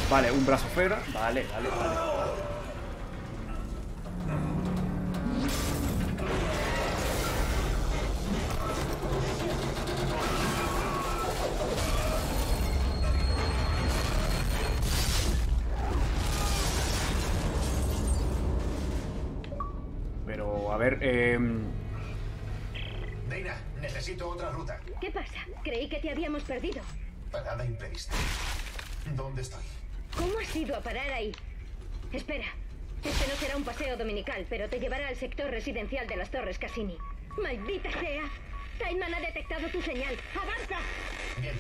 Vale, un brazo fuera. Vale, vale, vale. Pero, a ver, eh... Dana, necesito otra ruta. ¿Qué pasa? Creí que te habíamos perdido. Parada imprevista. ¿Dónde estoy? ¿Cómo has ido a parar ahí? Espera. Este no será un paseo dominical, pero te llevará al sector residencial de las Torres Cassini. ¡Maldita sea! Taiman ha detectado tu señal. ¡Avanza! Bien.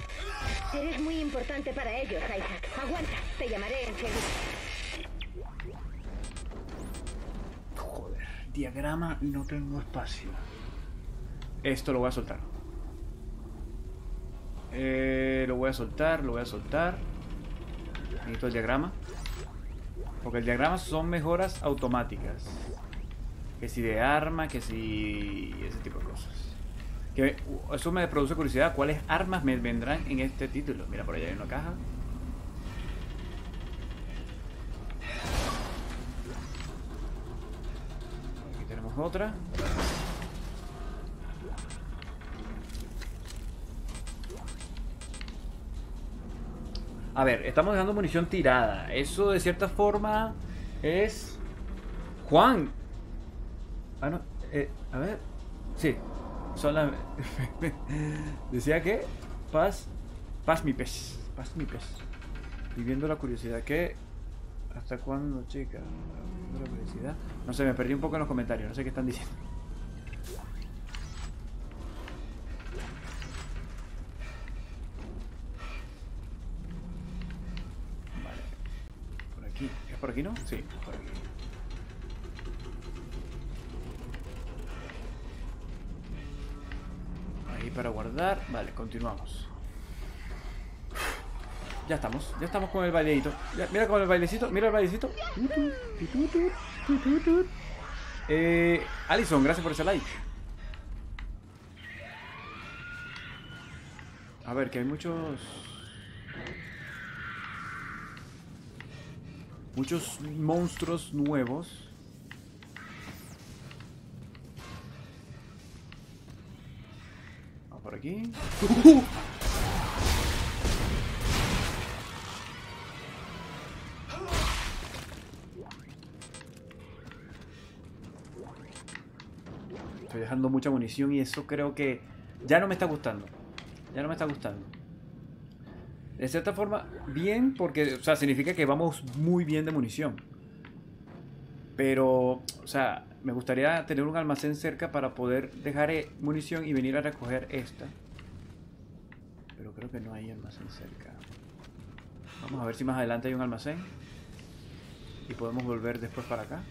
Eres muy importante para ellos, Isaac. Aguanta. Te llamaré enseguida. Joder, diagrama y no tengo espacio. Esto lo voy a soltar. Eh, lo voy a soltar, lo voy a soltar. Necesito el diagrama. Porque el diagrama son mejoras automáticas. Que si de arma, que si ese tipo de cosas. Que eso me produce curiosidad. ¿Cuáles armas me vendrán en este título? Mira, por allá hay una caja. Aquí tenemos otra. A ver, estamos dejando munición tirada. Eso de cierta forma es... Juan. Ah, no. eh, a ver. Sí. Solamente... Decía que... Paz... Paz mi pez. Paz mi pez. Viviendo la curiosidad. ¿Qué? ¿Hasta cuándo, chica? La curiosidad. No sé, me perdí un poco en los comentarios. No sé qué están diciendo. Vale. Por aquí. ¿Es por aquí, no? Sí, por aquí. Ahí para guardar. Vale, continuamos. Ya estamos, ya estamos con el bailecito. Mira con el bailecito, mira el bailecito. Eh, Alison, gracias por ese like. A ver, que hay muchos. Muchos monstruos nuevos. Vamos por aquí. Estoy dejando mucha munición y eso creo que ya no me está gustando. Ya no me está gustando. De cierta forma, bien, porque, o sea, significa que vamos muy bien de munición. Pero, o sea, me gustaría tener un almacén cerca para poder dejar eh, munición y venir a recoger esta. Pero creo que no hay almacén cerca. Vamos a ver si más adelante hay un almacén. Y podemos volver después para acá.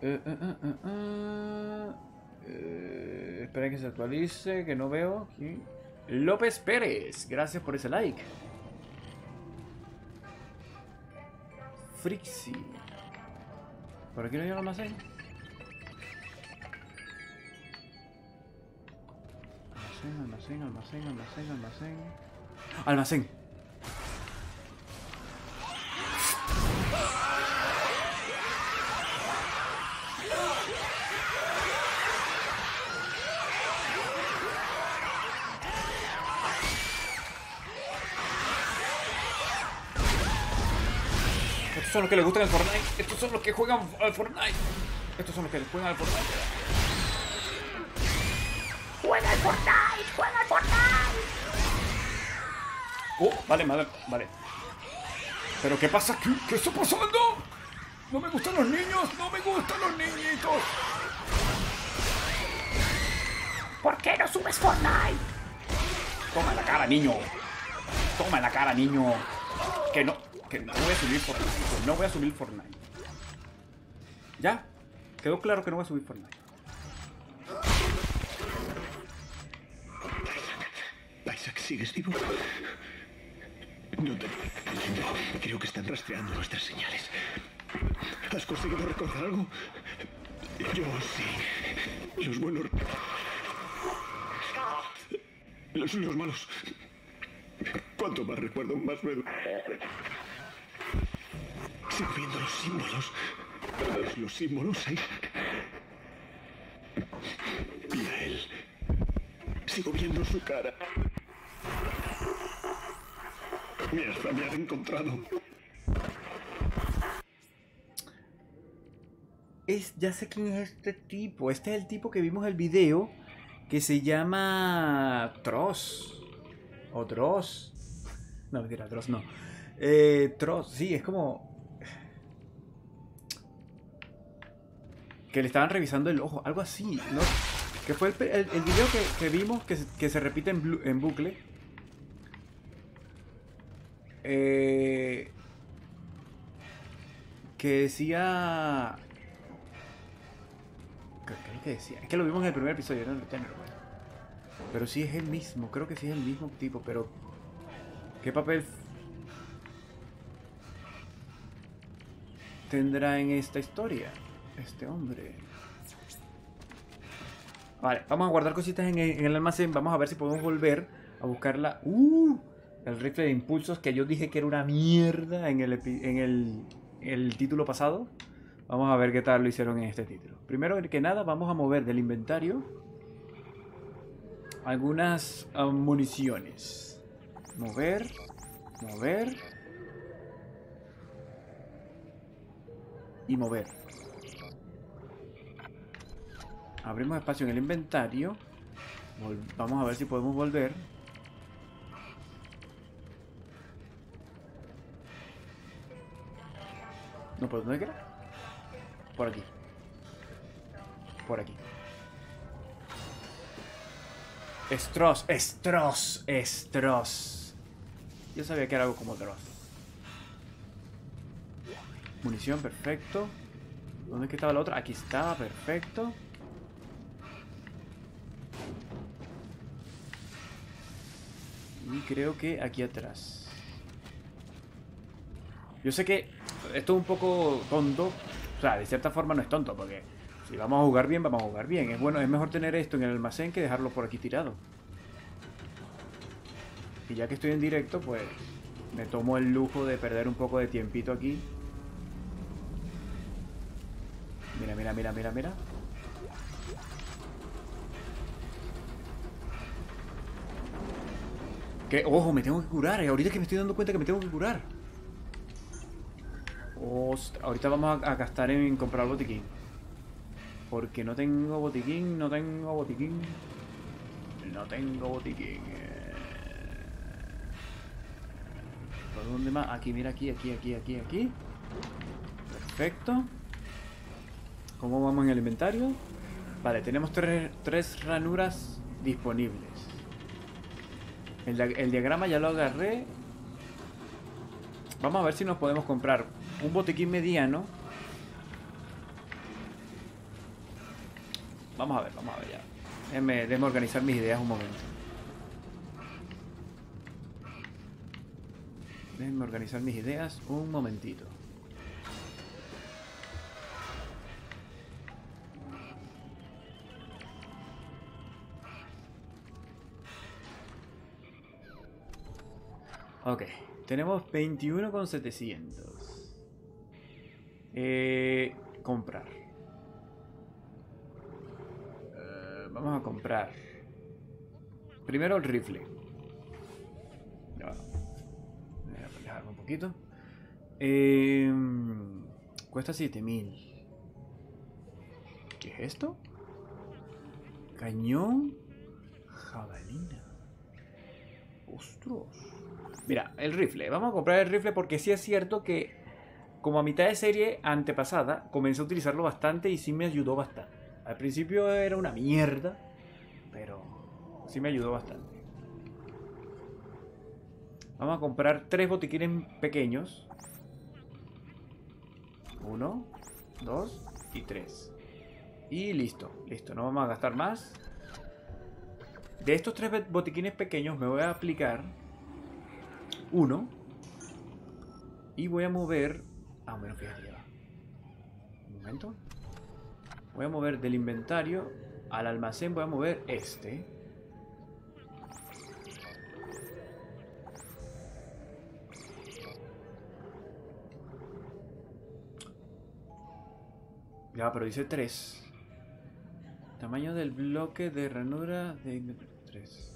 Eh, eh, eh, espera que se actualice, que no veo aquí. López Pérez, gracias por ese like. Frixi. ¿Por aquí no hay un almacén? Almacén, almacén, almacén, almacén, almacén. Almacén. Son los que les gustan el Fortnite. Estos son los que juegan al Fortnite. Estos son los que juegan al Fortnite. ¡Juega al Fortnite! ¡Juega al Fortnite! Oh, vale, vale, vale. ¿Pero qué pasa aquí? ¿Qué está pasando? No me gustan los niños, no me gustan los niñitos. ¿Por qué no subes Fortnite? Toma la cara, niño. Toma la cara, niño. Que no, no voy a subir Fortnite. No. ¿Ya? Quedó claro que no voy a subir Fortnite. Isaac, ¿sigues vivo? No te... Creo que están rastreando nuestras señales. ¿Has conseguido recordar algo? Yo sí. Los buenos. Los, los malos. Cuanto más recuerdo, más me. Sigo viendo los símbolos. Los, los símbolos ahí. Y a él. Sigo viendo su cara. Has, me has encontrado. Es, ya sé quién es este tipo. Este es el tipo que vimos el video que se llama Tross. O Dross. No, mentira, Dross no. Eh, Tross, sí, es como... Que le estaban revisando el ojo, algo así, ¿no? Que fue el, el- el video que, que vimos que, se- que se repite en, en bucle. Eh, que decía... ¿Qué, qué es lo que decía? Es que lo vimos en el primer episodio, no ya no. Pero sí es el mismo, creo que sí es el mismo tipo, pero... ¿Qué papel tendrá en esta historia este hombre? Vale, vamos a guardar cositas en el, almacén, vamos a ver si podemos volver a buscarla. ¡Uh! El rifle de impulsos que yo dije que era una mierda en el, en el, el título pasado. Vamos a ver qué tal lo hicieron en este título. Primero que nada, vamos a mover del inventario algunas ah, municiones. Mover, mover y mover. Abrimos espacio en el inventario. Vamos a ver si podemos volver. No, ¿por dónde era? Por aquí. Por aquí. Stross, Stross, Stross. Yo sabía que era algo como Dross. Munición, perfecto. ¿Dónde que estaba la otra? Aquí estaba, perfecto. Y creo que aquí atrás. Yo sé que esto es un poco tonto. O sea, de cierta forma no es tonto, porque si vamos a jugar bien, vamos a jugar bien. Es bueno, es mejor tener esto en el almacén que dejarlo por aquí tirado. Y ya que estoy en directo, pues me tomo el lujo de perder un poco de tiempito aquí. Mira, mira, mira, mira, mira. Que, ojo, me tengo que curar. eh, Ahorita que me estoy dando cuenta que me tengo que curar. Ostras, ahorita vamos a, a gastar en comprar botiquín. Porque no tengo botiquín, no tengo botiquín. No tengo botiquín. eh. ¿Por dónde más? Aquí, mira, aquí, aquí, aquí, aquí, aquí. Perfecto. ¿Cómo vamos en el inventario? Vale, tenemos tres, tres ranuras disponibles. El, dia- el diagrama ya lo agarré. Vamos a ver si nos podemos comprar un botiquín mediano. Vamos a ver, vamos a ver ya. Déjenme, déjenme organizar mis ideas un momento. Déjenme organizar mis ideas un momentito. Ok, tenemos 21,700. Eh, comprar. Eh, vamos a comprar. Primero el rifle. Va. Voy a alejarme un poquito. Eh, cuesta 7000. ¿Qué es esto? Cañón jabalina. Ostros. Mira, el rifle. Vamos a comprar el rifle porque sí es cierto que como a mitad de serie antepasada comencé a utilizarlo bastante y sí me ayudó bastante. Al principio era una mierda, pero sí me ayudó bastante. Vamos a comprar tres botiquines pequeños. Uno, dos y tres. Y listo, listo, no vamos a gastar más. De estos tres botiquines pequeños me voy a aplicar uno y voy a mover. Ah, bueno, fíjate ya. va. momento. Voy a mover del inventario al almacén, voy a mover este. Ya, pero dice 3. Tamaño del bloque de ranura de 3.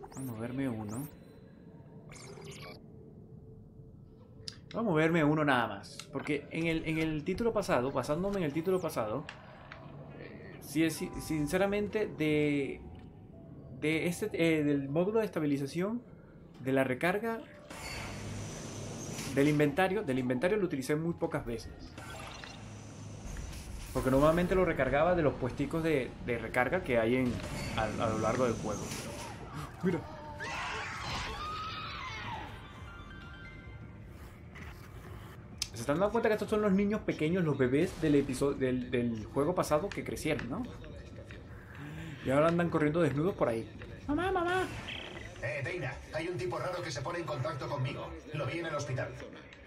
Voy a moverme uno. Voy a moverme uno nada más. Porque en el, en el título pasado, basándome en el título pasado, eh, es, sinceramente, de, de este, eh, del módulo de estabilización, de la recarga, del inventario, del inventario lo utilicé muy pocas veces. Porque normalmente lo recargaba de los puesticos de, de recarga que hay en, a lo largo del juego. Mira. Están dando cuenta que estos son los niños pequeños, los bebés del episodio del, del juego pasado que crecieron, ¿no? Y ahora andan corriendo desnudos por ahí. Mamá, mamá. Eh, Dana, hay un tipo raro que se pone en contacto conmigo. Lo vi en el hospital.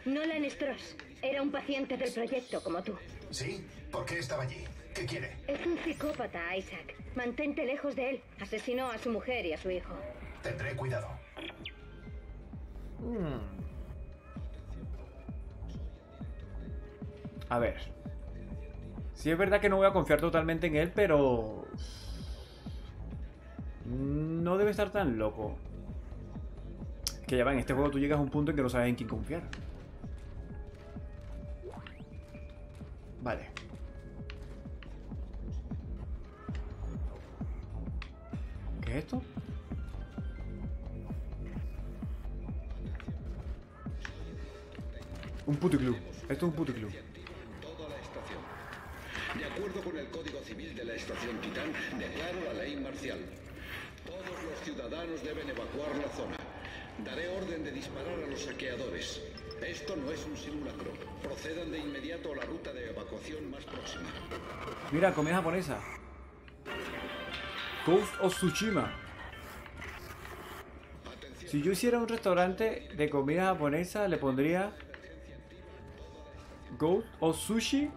Nolan Stross. Era un paciente del proyecto como tú. ¿Sí? ¿Por qué estaba allí? ¿Qué quiere? Es un psicópata, Isaac. Mantente lejos de él. Asesinó a su mujer y a su hijo. Tendré cuidado. A ver. Sí es verdad que no voy a confiar totalmente en él, pero... No debe estar tan loco. Que ya va, en este juego tú llegas a un punto en que no sabes en quién confiar. Vale. ¿Qué es esto? Un puticlub. Esto es un puticlub. Toda la estación. De acuerdo con el Código Civil de la Estación Titán, declaro la ley marcial. Todos los ciudadanos deben evacuar la zona. Daré orden de disparar a los saqueadores. Esto no es un simulacro. Procedan de inmediato a la ruta de evacuación más próxima. Mira, comida japonesa. Ghost of Tsushima. Si yo hiciera un restaurante de comida japonesa, le pondría Ghost of Sushi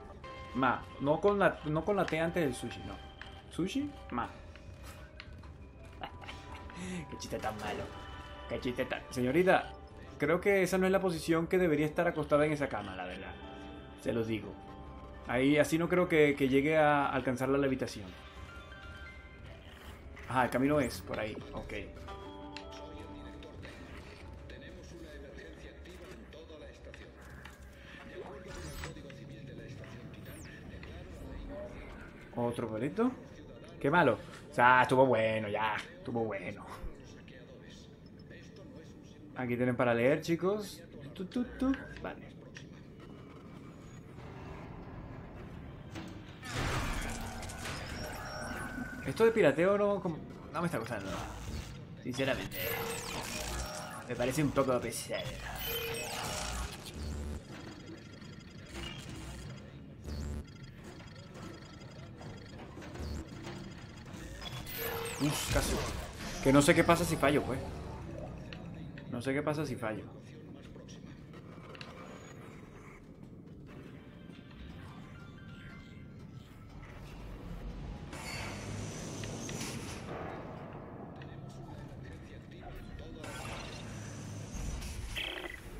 Ma. No con la, no con la T antes del sushi, no. Sushi Ma. Qué chiste tan malo. Qué chiste tan... Señorita, creo que esa no es la posición que debería estar acostada en esa cama, la verdad. Se los digo. Ahí así no creo que, que llegue a alcanzar la levitación. Ajá, el camino es por ahí. Ok. Otro pelito. Qué malo. O sea, estuvo bueno, ya. Estuvo bueno. Aquí tienen para leer, chicos. Vale. Esto de pirateo no, no me está gustando. Sinceramente. Me parece un poco pesado. Uf, casi. Que no sé qué pasa si fallo, pues. No sé qué pasa si fallo.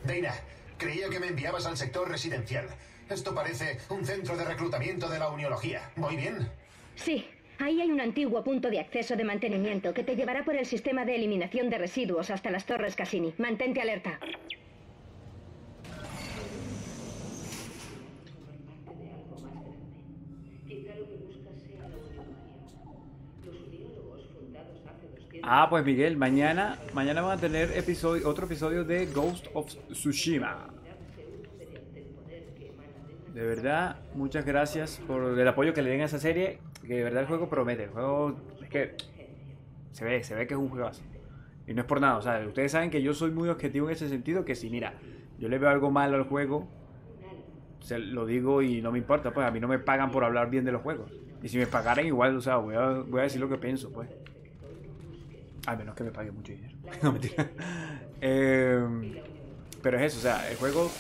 Dana, creía que me enviabas al sector residencial. Esto parece un centro de reclutamiento de la uniología. ¿Voy bien? Sí, ahí hay un antiguo punto de acceso de mantenimiento que te llevará por el sistema de eliminación de residuos hasta las torres Cassini. Mantente alerta. Ah, pues Miguel, mañana, mañana van a tener episodio, otro episodio de Ghost of Tsushima. De verdad, muchas gracias por el apoyo que le den a esa serie. Que de verdad el juego promete. El juego es que se ve, se ve que es un juegazo. Y no es por nada, o sea, ustedes saben que yo soy muy objetivo en ese sentido, que si mira, yo le veo algo malo al juego, se lo digo y no me importa, pues a mí no me pagan por hablar bien de los juegos. Y si me pagaran igual, o sea, voy a, voy a decir lo que pienso, pues. A menos que me paguen mucho dinero. no, mentira. Eh, pero es eso, o sea, el juego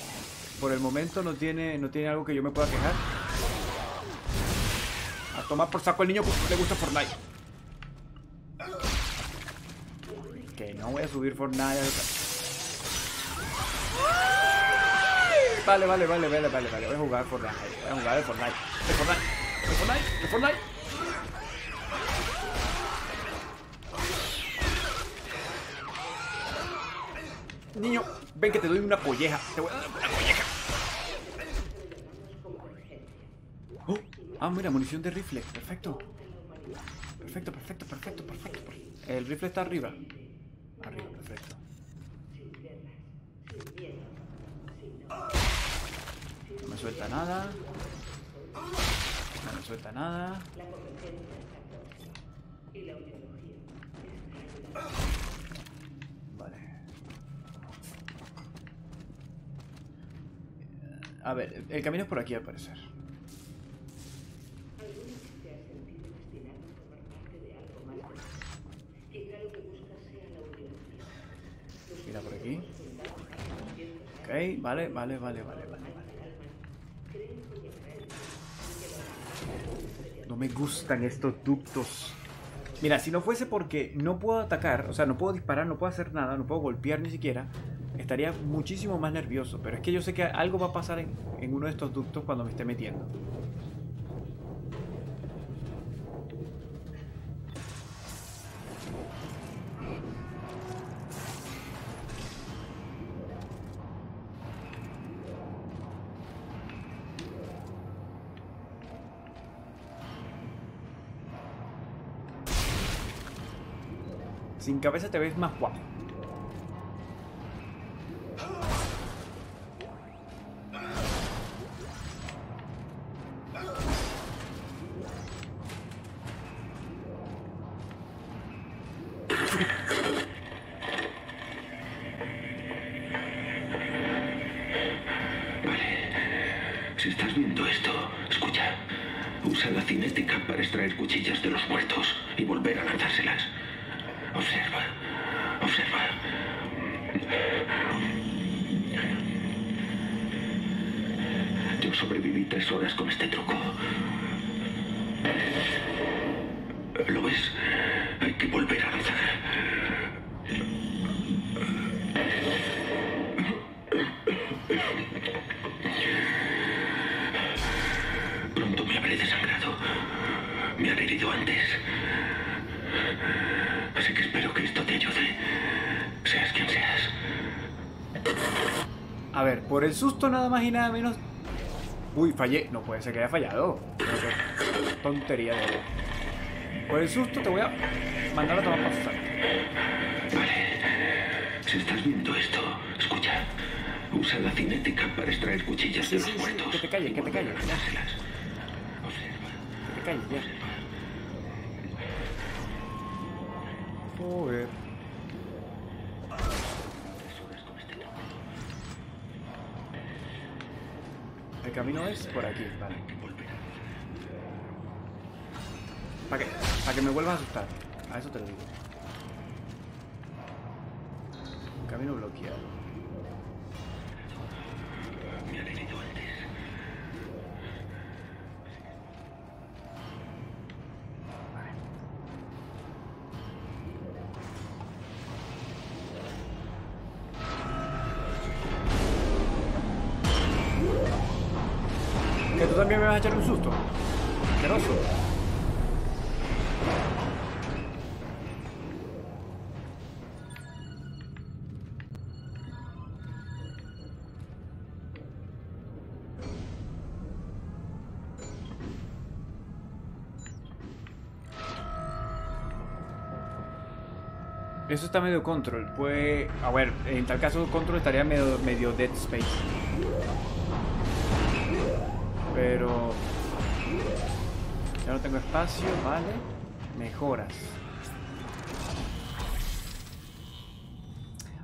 por el momento no tiene, no tiene algo que yo me pueda quejar. Tomar por saco el niño porque le gusta Fortnite. Que no voy a subir Fortnite. Vale, vale, vale, vale, vale, vale. Voy a jugar Fortnite. Voy a jugar de Fortnite. De Fortnite. De Fortnite. De Fortnite. Niño, ven que te doy una colleja. Te voy a dar una colleja. Oh, ah, mira, munición de rifle. Perfecto. Perfecto, perfecto, perfecto, perfecto. El rifle está arriba. Arriba, perfecto. No me suelta nada. No me suelta nada. Vale. A ver, el camino es por aquí al parecer. Por aquí. Ok, vale, vale, vale, vale, vale. vale. No me gustan estos ductos. Mira, si no fuese porque no puedo atacar, o sea, no puedo disparar, no puedo hacer nada, no puedo golpear ni siquiera, estaría muchísimo más nervioso. Pero es que yo sé que algo va a pasar en, en uno de estos ductos cuando me esté metiendo. Sin cabeza te ves más guapo. Susto nada más y nada menos. Uy, fallé. No puede ser que haya fallado. No. Tontería de verdad. Por el susto te voy a mandar a tomar por saco. Si estás viendo esto, escucha. Usa la cinética para extraer cuchillas de los muertos. Que te calles, que te calles. Dárselas. Que te calles, ya. Por aquí, vale. Para que, para que me vuelvas a asustar. A eso te lo digo. Camino bloqueado. También me vas a echar un susto. Asqueroso. Eso está medio control. Pues, a ver, en tal caso control estaría medio, medio Dead Space. Pero ya no tengo espacio, vale. Mejoras.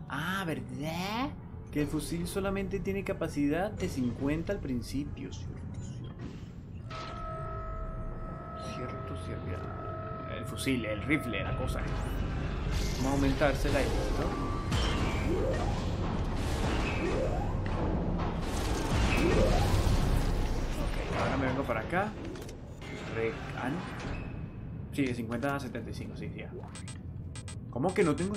Ah, ¿verdad? Que el fusil solamente tiene capacidad de 50 al principio, ¿cierto? Cierto, El fusil, el rifle, la cosa. Vamos a aumentársela y listo. Ahora me vengo para acá. Rec... ¿no? Sí, de 50 a 75, sí, ya. ¿Cómo que no tengo?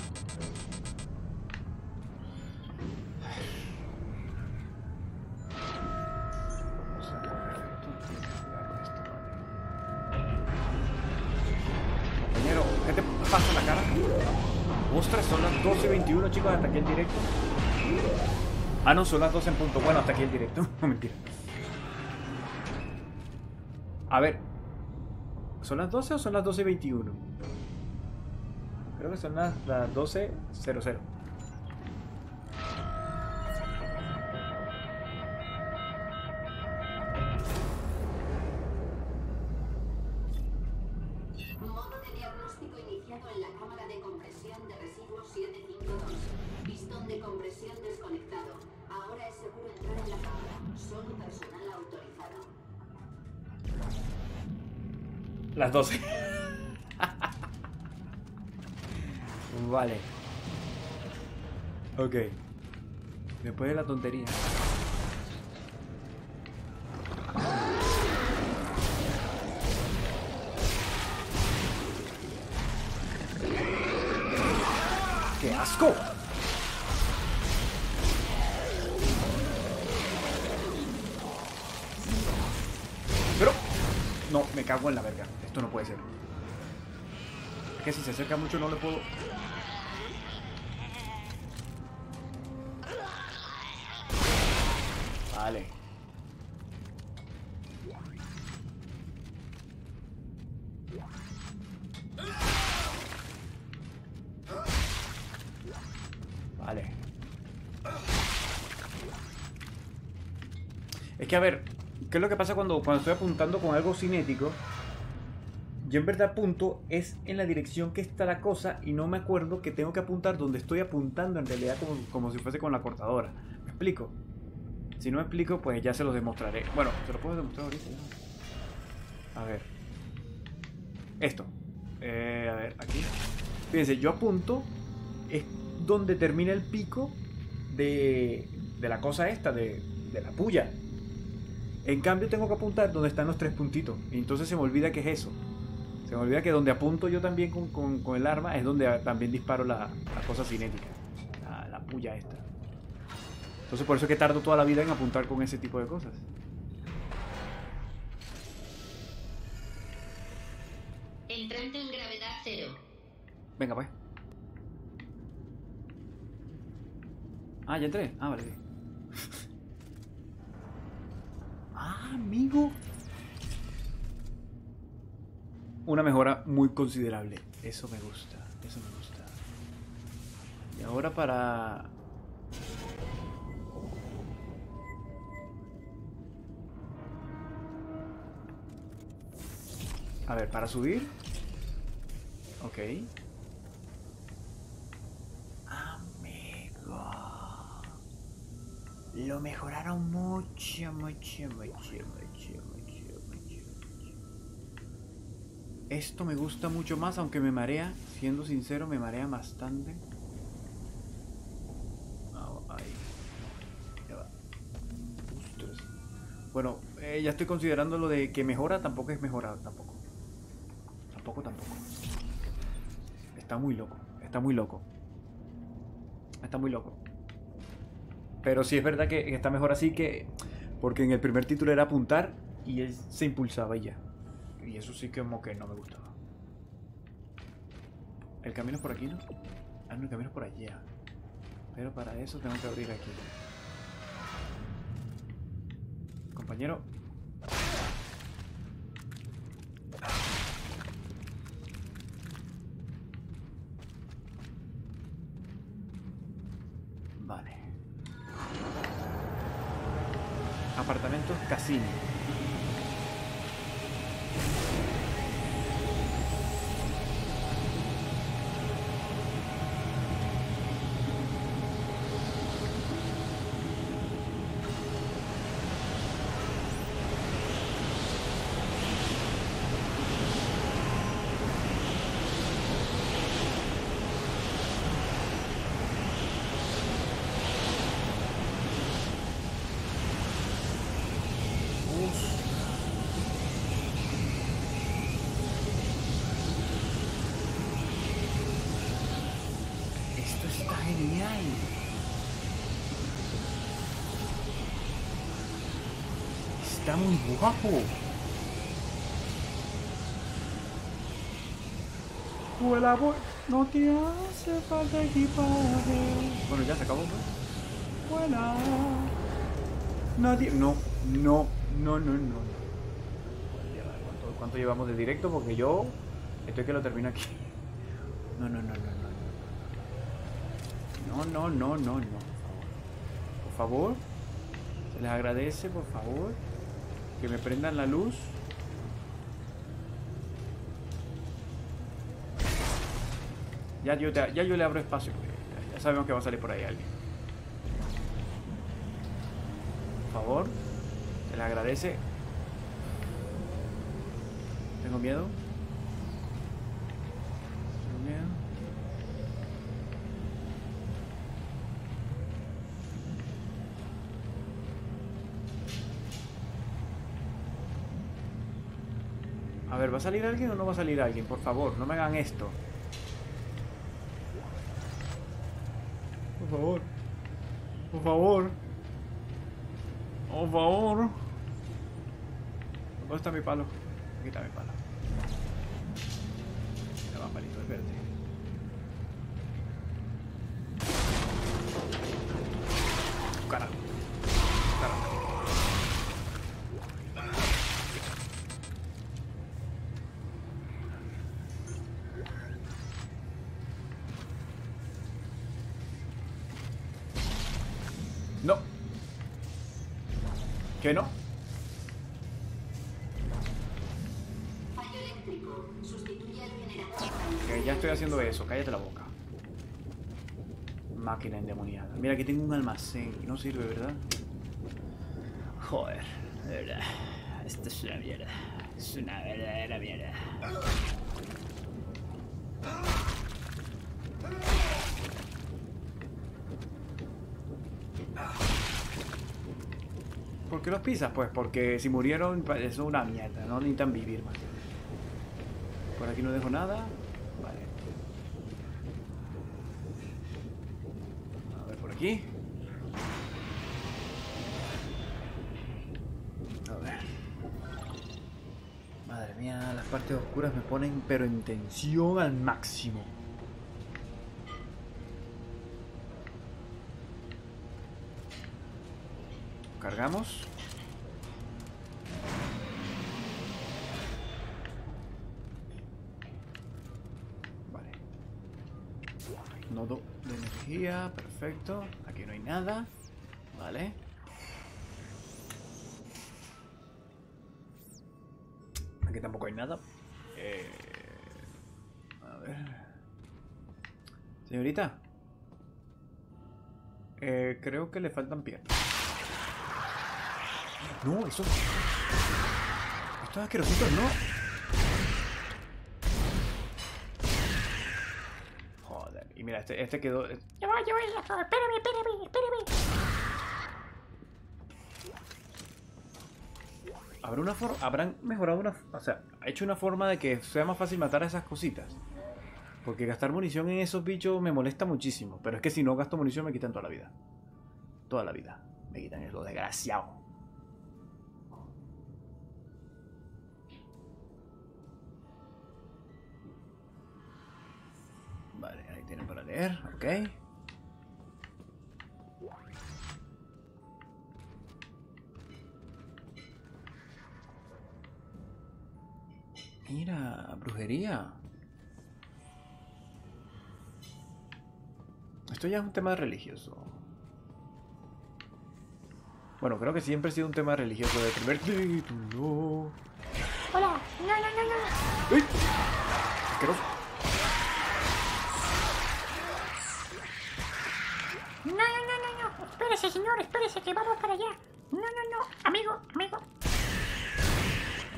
Compañero, ¿qué te pasa en la cara? Ostras, son las 12.21 chicos, hasta aquí el directo. Ah, no, son las 12 en punto. Bueno, hasta aquí el directo. No, mentira. A ver. ¿Son las 12 o son las 12.21? Creo que son las, las 12.00. tontería. ¡Qué asco! Pero... No, me cago en la verga. Esto no puede ser. Es que si se acerca mucho no le puedo... Es que a ver, ¿qué es lo que pasa cuando, cuando estoy apuntando con algo cinético? Yo en verdad apunto es en la dirección que está la cosa y no me acuerdo que tengo que apuntar donde estoy apuntando en realidad como, como si fuese con la cortadora. ¿Me explico? Si no me explico, pues ya se los demostraré. Bueno, se lo puedo demostrar ahorita. A ver. Esto. Eh, a ver, aquí. Fíjense, yo apunto es donde termina el pico de, de la cosa esta, de, de la puya. En cambio tengo que apuntar donde están los tres puntitos. Y entonces se me olvida que es eso. Se me olvida que donde apunto yo también con, con- con el arma es donde también disparo la, la cosa cinética. La, la puya esta. Entonces por eso es que tardo toda la vida en apuntar con ese tipo de cosas. Entrante en gravedad cero. Venga, pues. Ah, ya entré. Ah, vale. Ah, amigo. Una mejora muy considerable. Eso me gusta. Eso me gusta. Y ahora para... A ver, para subir. Ok. Amigo. Lo mejoraron mucho, mucho, mucho, mucho, mucho, mucho. Esto me gusta mucho más, aunque me marea. Siendo sincero, me marea bastante. Ah, ahí. Ya va. Bueno, eh, ya estoy considerando lo de que mejora, tampoco es mejorado, tampoco. Tampoco, tampoco. Está muy loco, está muy loco. Está muy loco. Pero sí es verdad que está mejor así que... Porque en el primer título era apuntar y él se impulsaba ya. Y eso sí que como que no me gustaba. El camino es por aquí, ¿no? Ah, no, el camino es por allá. Pero para eso tengo que abrir aquí. Compañero. Muy guapo. Vuela. No te hace falta equipaje. Bueno, ya se acabó, pues. Vuela. Nadie. No, no, no, no, no. ¿Cuánto, cuánto llevamos de directo? Porque yo estoy que lo termino aquí. No, no, no, no, no. No, no, no, no, no. Por favor. Se les agradece, por favor. Que me prendan la luz. Ya yo, le abro espacio. Ya sabemos que va a salir por ahí alguien. Por favor. Se les agradece. Tengo miedo. Tengo miedo. A ver, ¿va a salir alguien o no va a salir alguien? Por favor, no me hagan esto. Por favor. Por favor. Por favor. ¿Dónde está mi palo? Aquí está mi palo. Mira, aquí tengo un almacén no sirve, ¿verdad? Joder, de verdad. Esto es una mierda. Es una verdadera mierda. ¿Por qué los pisas? Pues porque si murieron, eso es una mierda. No necesitan vivir más. Por aquí no dejo nada. Vale. A ver, por aquí. A ver. Madre mía, las partes oscuras me ponen pero en tensión al máximo. Cargamos. Perfecto. Aquí no hay nada. Vale. Aquí tampoco hay nada. Eh, a ver. Señorita. Eh, creo que le faltan piernas. No, eso. Estos asquerositos no. Joder. Y mira, este, este quedó. Ya voy, ya voy. Espérame, espérame, espérame. ¿Habrá una forma, habrán mejorado una, o sea, ha hecho una forma de que sea más fácil matar a esas cositas. Porque gastar munición en esos bichos me molesta muchísimo. Pero es que si no gasto munición me quitan toda la vida. Toda la vida. Me quitan eso, desgraciado. Tienen para leer, ok. Mira, brujería. Esto ya es un tema religioso. Bueno, creo que siempre ha sido un tema religioso de primer título. Hola. No, no, no, no. Asqueroso. No, no, no, no, no. Espérese, señor, espérese, que vamos para allá. No, no, no. Amigo, amigo.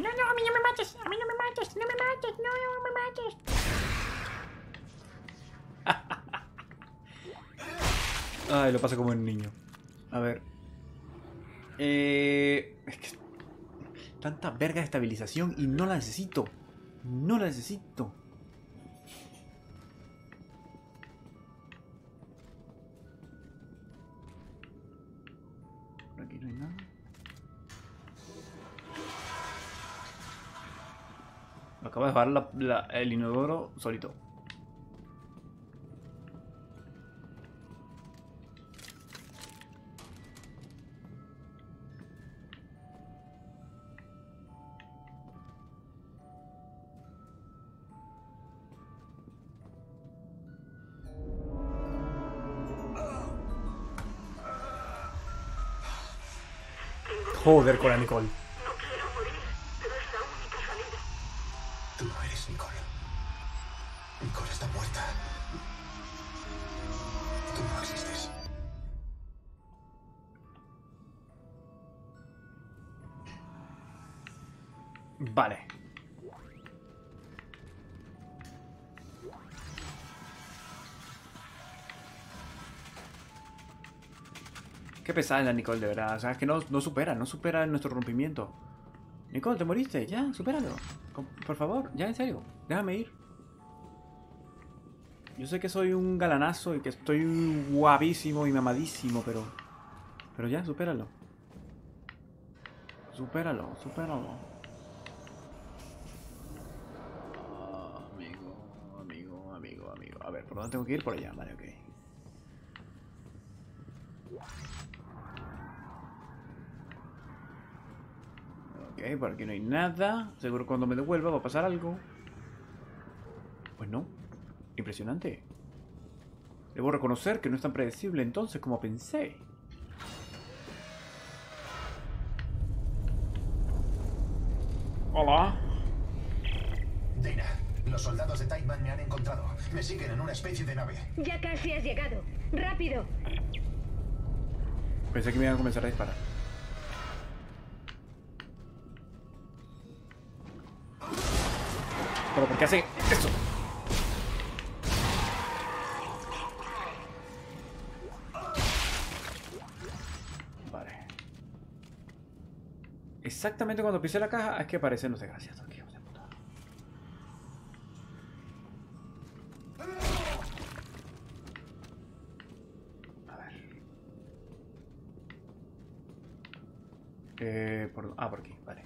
No, no, a mí no me mates. A mí no me mates. No me mates. No, no me mates. Ay, lo pasa como el niño. A ver. Eh, es que tanta verga de estabilización y no la necesito. No la necesito. Acabo de dejar la- la- el inodoro solito. Joder con la Nicole. Pesada Nicole, de verdad. O sea, es que no, no supera, no supera nuestro rompimiento. Nicole, ¿te moriste? Ya, supéralo. Por favor, ya en serio. Déjame ir. Yo sé que soy un galanazo y que estoy guapísimo y mamadísimo, pero... Pero ya, supéralo. Supéralo, supéralo. Ah, Amigo, amigo, amigo, amigo. A ver, ¿por dónde tengo que ir? Por allá, vale, ok. Ok, por aquí no hay nada. Seguro cuando me devuelva va a pasar algo. Pues no. Impresionante. Debo reconocer que no es tan predecible entonces como pensé. Hola. Dana, los soldados de Tideman me han encontrado. Me siguen en una especie de nave. Ya casi has llegado. ¡Rápido! Pensé que me iban a comenzar a disparar. ¿Pero por qué hace eso? Vale. Exactamente cuando pisé la caja es que aparecen los desgraciados. aquí, hijos de puta. A ver. Eh, por, ah, por aquí, vale.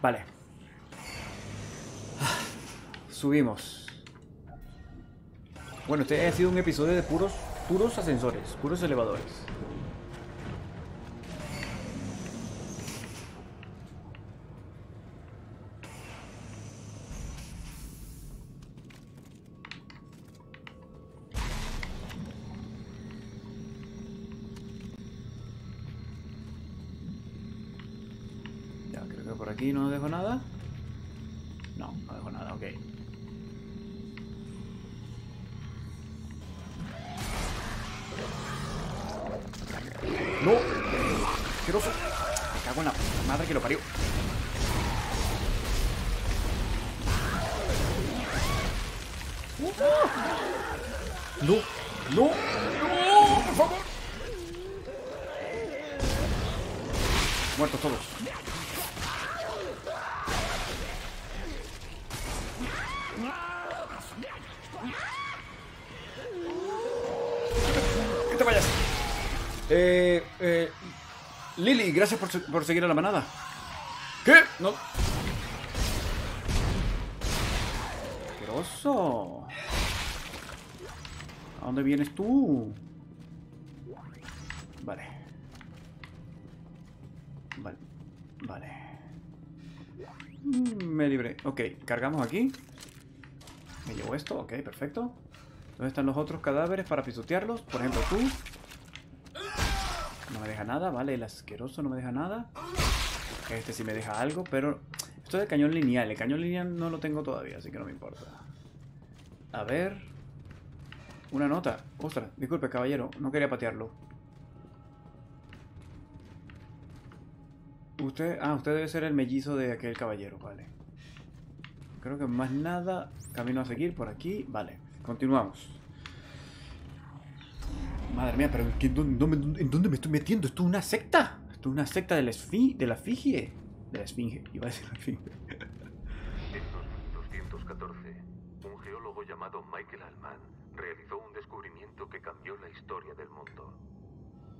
Vale. Ah, Subimos. Bueno, este ha sido un episodio de puros, puros ascensores, puros elevadores. Que lo parió. Gracias por, por seguir a la manada. ¿Qué? No. Asqueroso. ¿A dónde vienes tú? Vale. Vale. Vale. Mm, Me libré. Ok, cargamos aquí. Me llevo esto. Ok, perfecto. ¿Dónde están los otros cadáveres para pisotearlos? Por ejemplo, tú. No me deja nada, vale. El asqueroso no me deja nada. Este sí me deja algo, pero... Esto es de cañón lineal. El cañón lineal no lo tengo todavía, así que no me importa. A ver... Una nota. Ostras, disculpe, caballero. No quería patearlo. Usted... Ah, usted debe ser el mellizo de aquel caballero, vale. Creo que más nada. Camino a seguir por aquí. Vale, continuamos. Madre mía, pero ¿en, dónde, me estoy metiendo? ¿Esto es una secta? ¿Esto es una secta de la, esfi de la efigie? De la esfinge, iba a decir la esfinge. En 2214, un geólogo llamado Michael Allman realizó un descubrimiento que cambió la historia del mundo.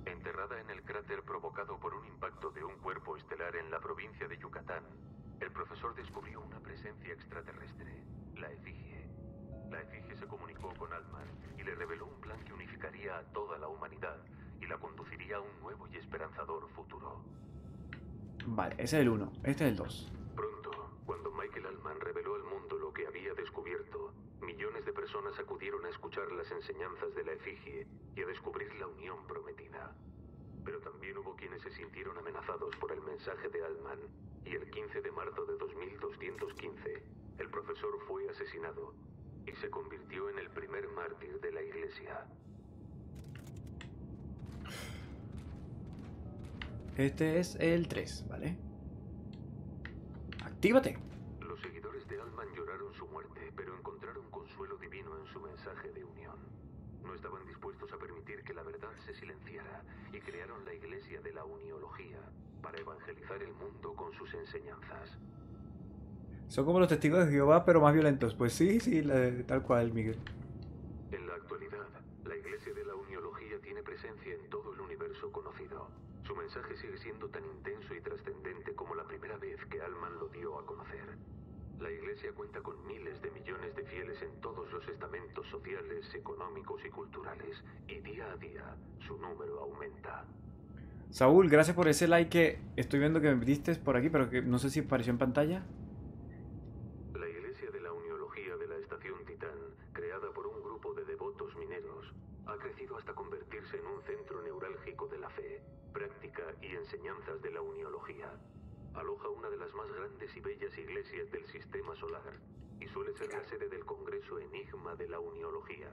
Enterrada en el cráter provocado por un impacto de un cuerpo estelar en la provincia de Yucatán, el profesor descubrió una presencia extraterrestre, la efigie. La efigie se comunicó con Altman y le reveló un plan que unificaría a toda la humanidad y la conduciría a un nuevo y esperanzador futuro. Vale, ese es el 1. Este es el 2. Pronto, cuando Michael Altman reveló al mundo lo que había descubierto, millones de personas acudieron a escuchar las enseñanzas de la efigie y a descubrir la unión prometida. Pero también hubo quienes se sintieron amenazados por el mensaje de Altman, y el 15 de marzo de 2215, el profesor fue asesinado y se convirtió en el primer mártir de la iglesia. Este es el 3, ¿vale? Actívate. Los seguidores de Altman lloraron su muerte, pero encontraron consuelo divino en su mensaje de unión. No estaban dispuestos a permitir que la verdad se silenciara y crearon la Iglesia de la Uniología para evangelizar el mundo con sus enseñanzas. Son como los testigos de Jehová, pero más violentos. Pues sí, sí, la- tal cual, Miguel. En la actualidad, la Iglesia de la Uniología tiene presencia en todo el universo conocido. Su mensaje sigue siendo tan intenso y trascendente como la primera vez que Alman lo dio a conocer. La Iglesia cuenta con miles de millones de fieles en todos los estamentos sociales, económicos y culturales, y día a día su número aumenta. Saúl, gracias por ese like que estoy viendo que me diste por aquí, pero que no sé si apareció en pantalla. La Iglesia de la Uniología de la Estación Titán, creada por un grupo de devotos mineros, ha crecido hasta convertirse en un centro de la fe, práctica y enseñanzas de la Uniología. Aloja una de las más grandes y bellas iglesias del sistema solar y suele ser la sede del Congreso Enigma de la Uniología.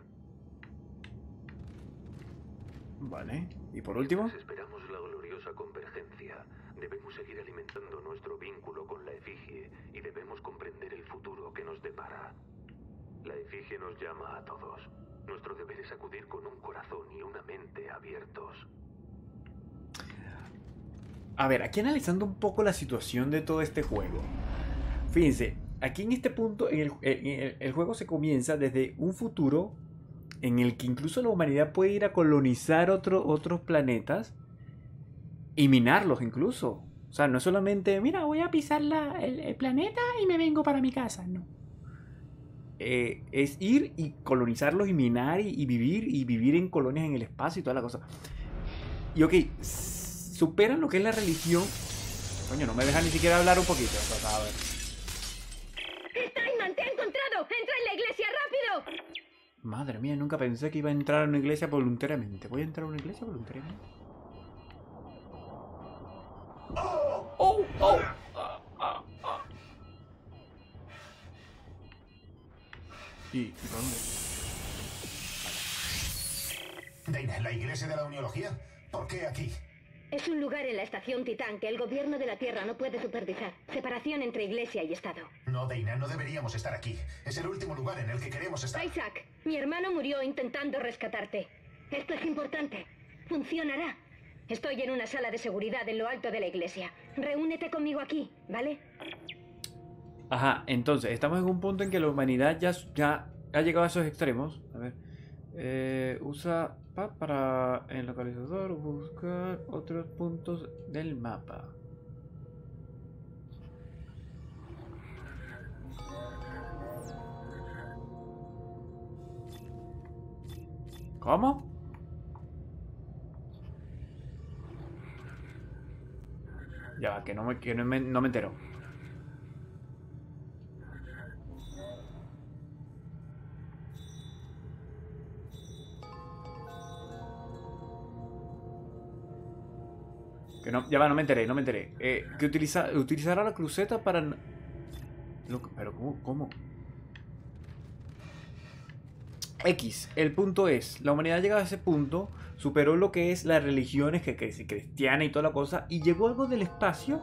Vale. Y por último. Esperamos la gloriosa convergencia. Debemos seguir alimentando nuestro vínculo con la efigie y debemos comprender el futuro que nos depara. La efigie nos llama a todos. Nuestro deber es acudir con un corazón y una mente abiertos. A ver, aquí analizando un poco la situación de todo este juego. Fíjense, aquí en este punto, en el, juego se comienza desde un futuro en el que incluso la humanidad puede ir a colonizar otro- otros planetas y minarlos incluso. O sea, no es solamente, mira, voy a pisar la- el, planeta y me vengo para mi casa, no. Eh, es ir y colonizarlos y minar y, y vivir y vivir en colonias en el espacio y toda la cosa. Y ok, superan lo que es la religión. Coño, no me dejan ni siquiera hablar un poquito. O sea, a ver. ¡Steinman, te ha encontrado! ¡Entra en la iglesia, rápido! Madre mía, nunca pensé que iba a entrar a una iglesia voluntariamente. ¿Voy a entrar a una iglesia voluntariamente? ¡Oh! ¡Oh! ¿Y y dónde? Dana, ¿la iglesia de la uniología? ¿Por qué aquí? Es un lugar en la estación Titán que el gobierno de la Tierra no puede supervisar. Separación entre iglesia y Estado. No, Dana, no deberíamos estar aquí. Es el último lugar en el que queremos estar. Isaac, mi hermano murió intentando rescatarte. Esto es importante. Funcionará. Estoy en una sala de seguridad en lo alto de la iglesia. Reúnete conmigo aquí, ¿vale? Ajá, entonces, estamos en un punto en que la humanidad ya, ya ha llegado a esos extremos. A ver. Eh, usa pa- para el localizador buscar otros puntos del mapa. ¿Cómo? Ya, que no me, que no me, no me entero. Que no, ya va, no me enteré, no me enteré. Eh, que utiliza, utilizará la cruceta para... pero ¿cómo? ¿Cómo? X, el punto es, la humanidad ha llegado a ese punto, superó lo que es las religiones, que, que cristiana y toda la cosa, y llegó algo del espacio,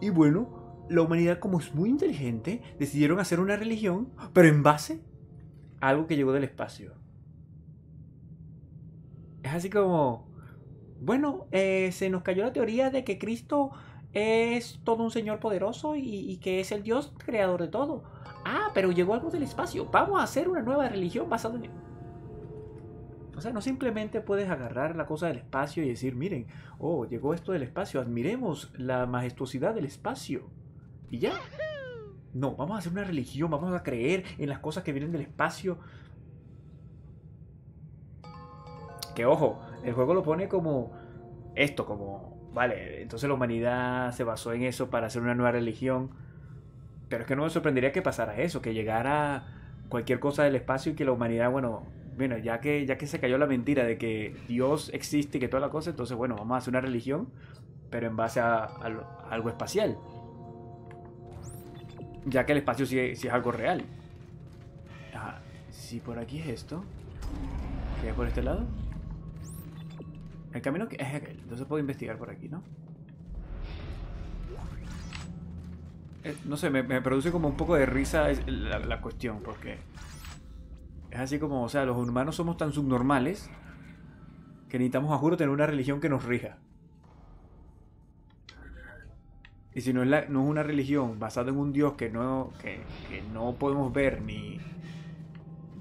y bueno, la humanidad como es muy inteligente, decidieron hacer una religión, pero en base a algo que llegó del espacio. Es así como, bueno, eh, se nos cayó la teoría de que Cristo es todo un Señor poderoso y, y que es el Dios creador de todo. Ah, pero llegó algo del espacio. Vamos a hacer una nueva religión basada en... O sea, no simplemente puedes agarrar la cosa del espacio y decir, miren, oh, llegó esto del espacio, admiremos la majestuosidad del espacio. ¿Y ya? No, vamos a hacer una religión, vamos a creer en las cosas que vienen del espacio. Que ojo, el juego lo pone como esto, como, vale, entonces la humanidad se basó en eso para hacer una nueva religión. Pero es que no me sorprendería que pasara eso, que llegara cualquier cosa del espacio y que la humanidad, bueno, bueno, ya que, ya que se cayó la mentira de que Dios existe y que toda la cosa, entonces, bueno, vamos a hacer una religión, pero en base a, algo espacial. Ya que el espacio sí, es algo real. Ajá. Si por aquí es esto, ¿qué hay por este lado? El camino que es aquel, entonces puedo investigar por aquí, ¿no? Eh, no sé, me, produce como un poco de risa la, cuestión, porque es así como, o sea, los humanos somos tan subnormales que necesitamos, a juro, tener una religión que nos rija. Y si no es, la- no es una religión basada en un dios que no, que no podemos ver ni,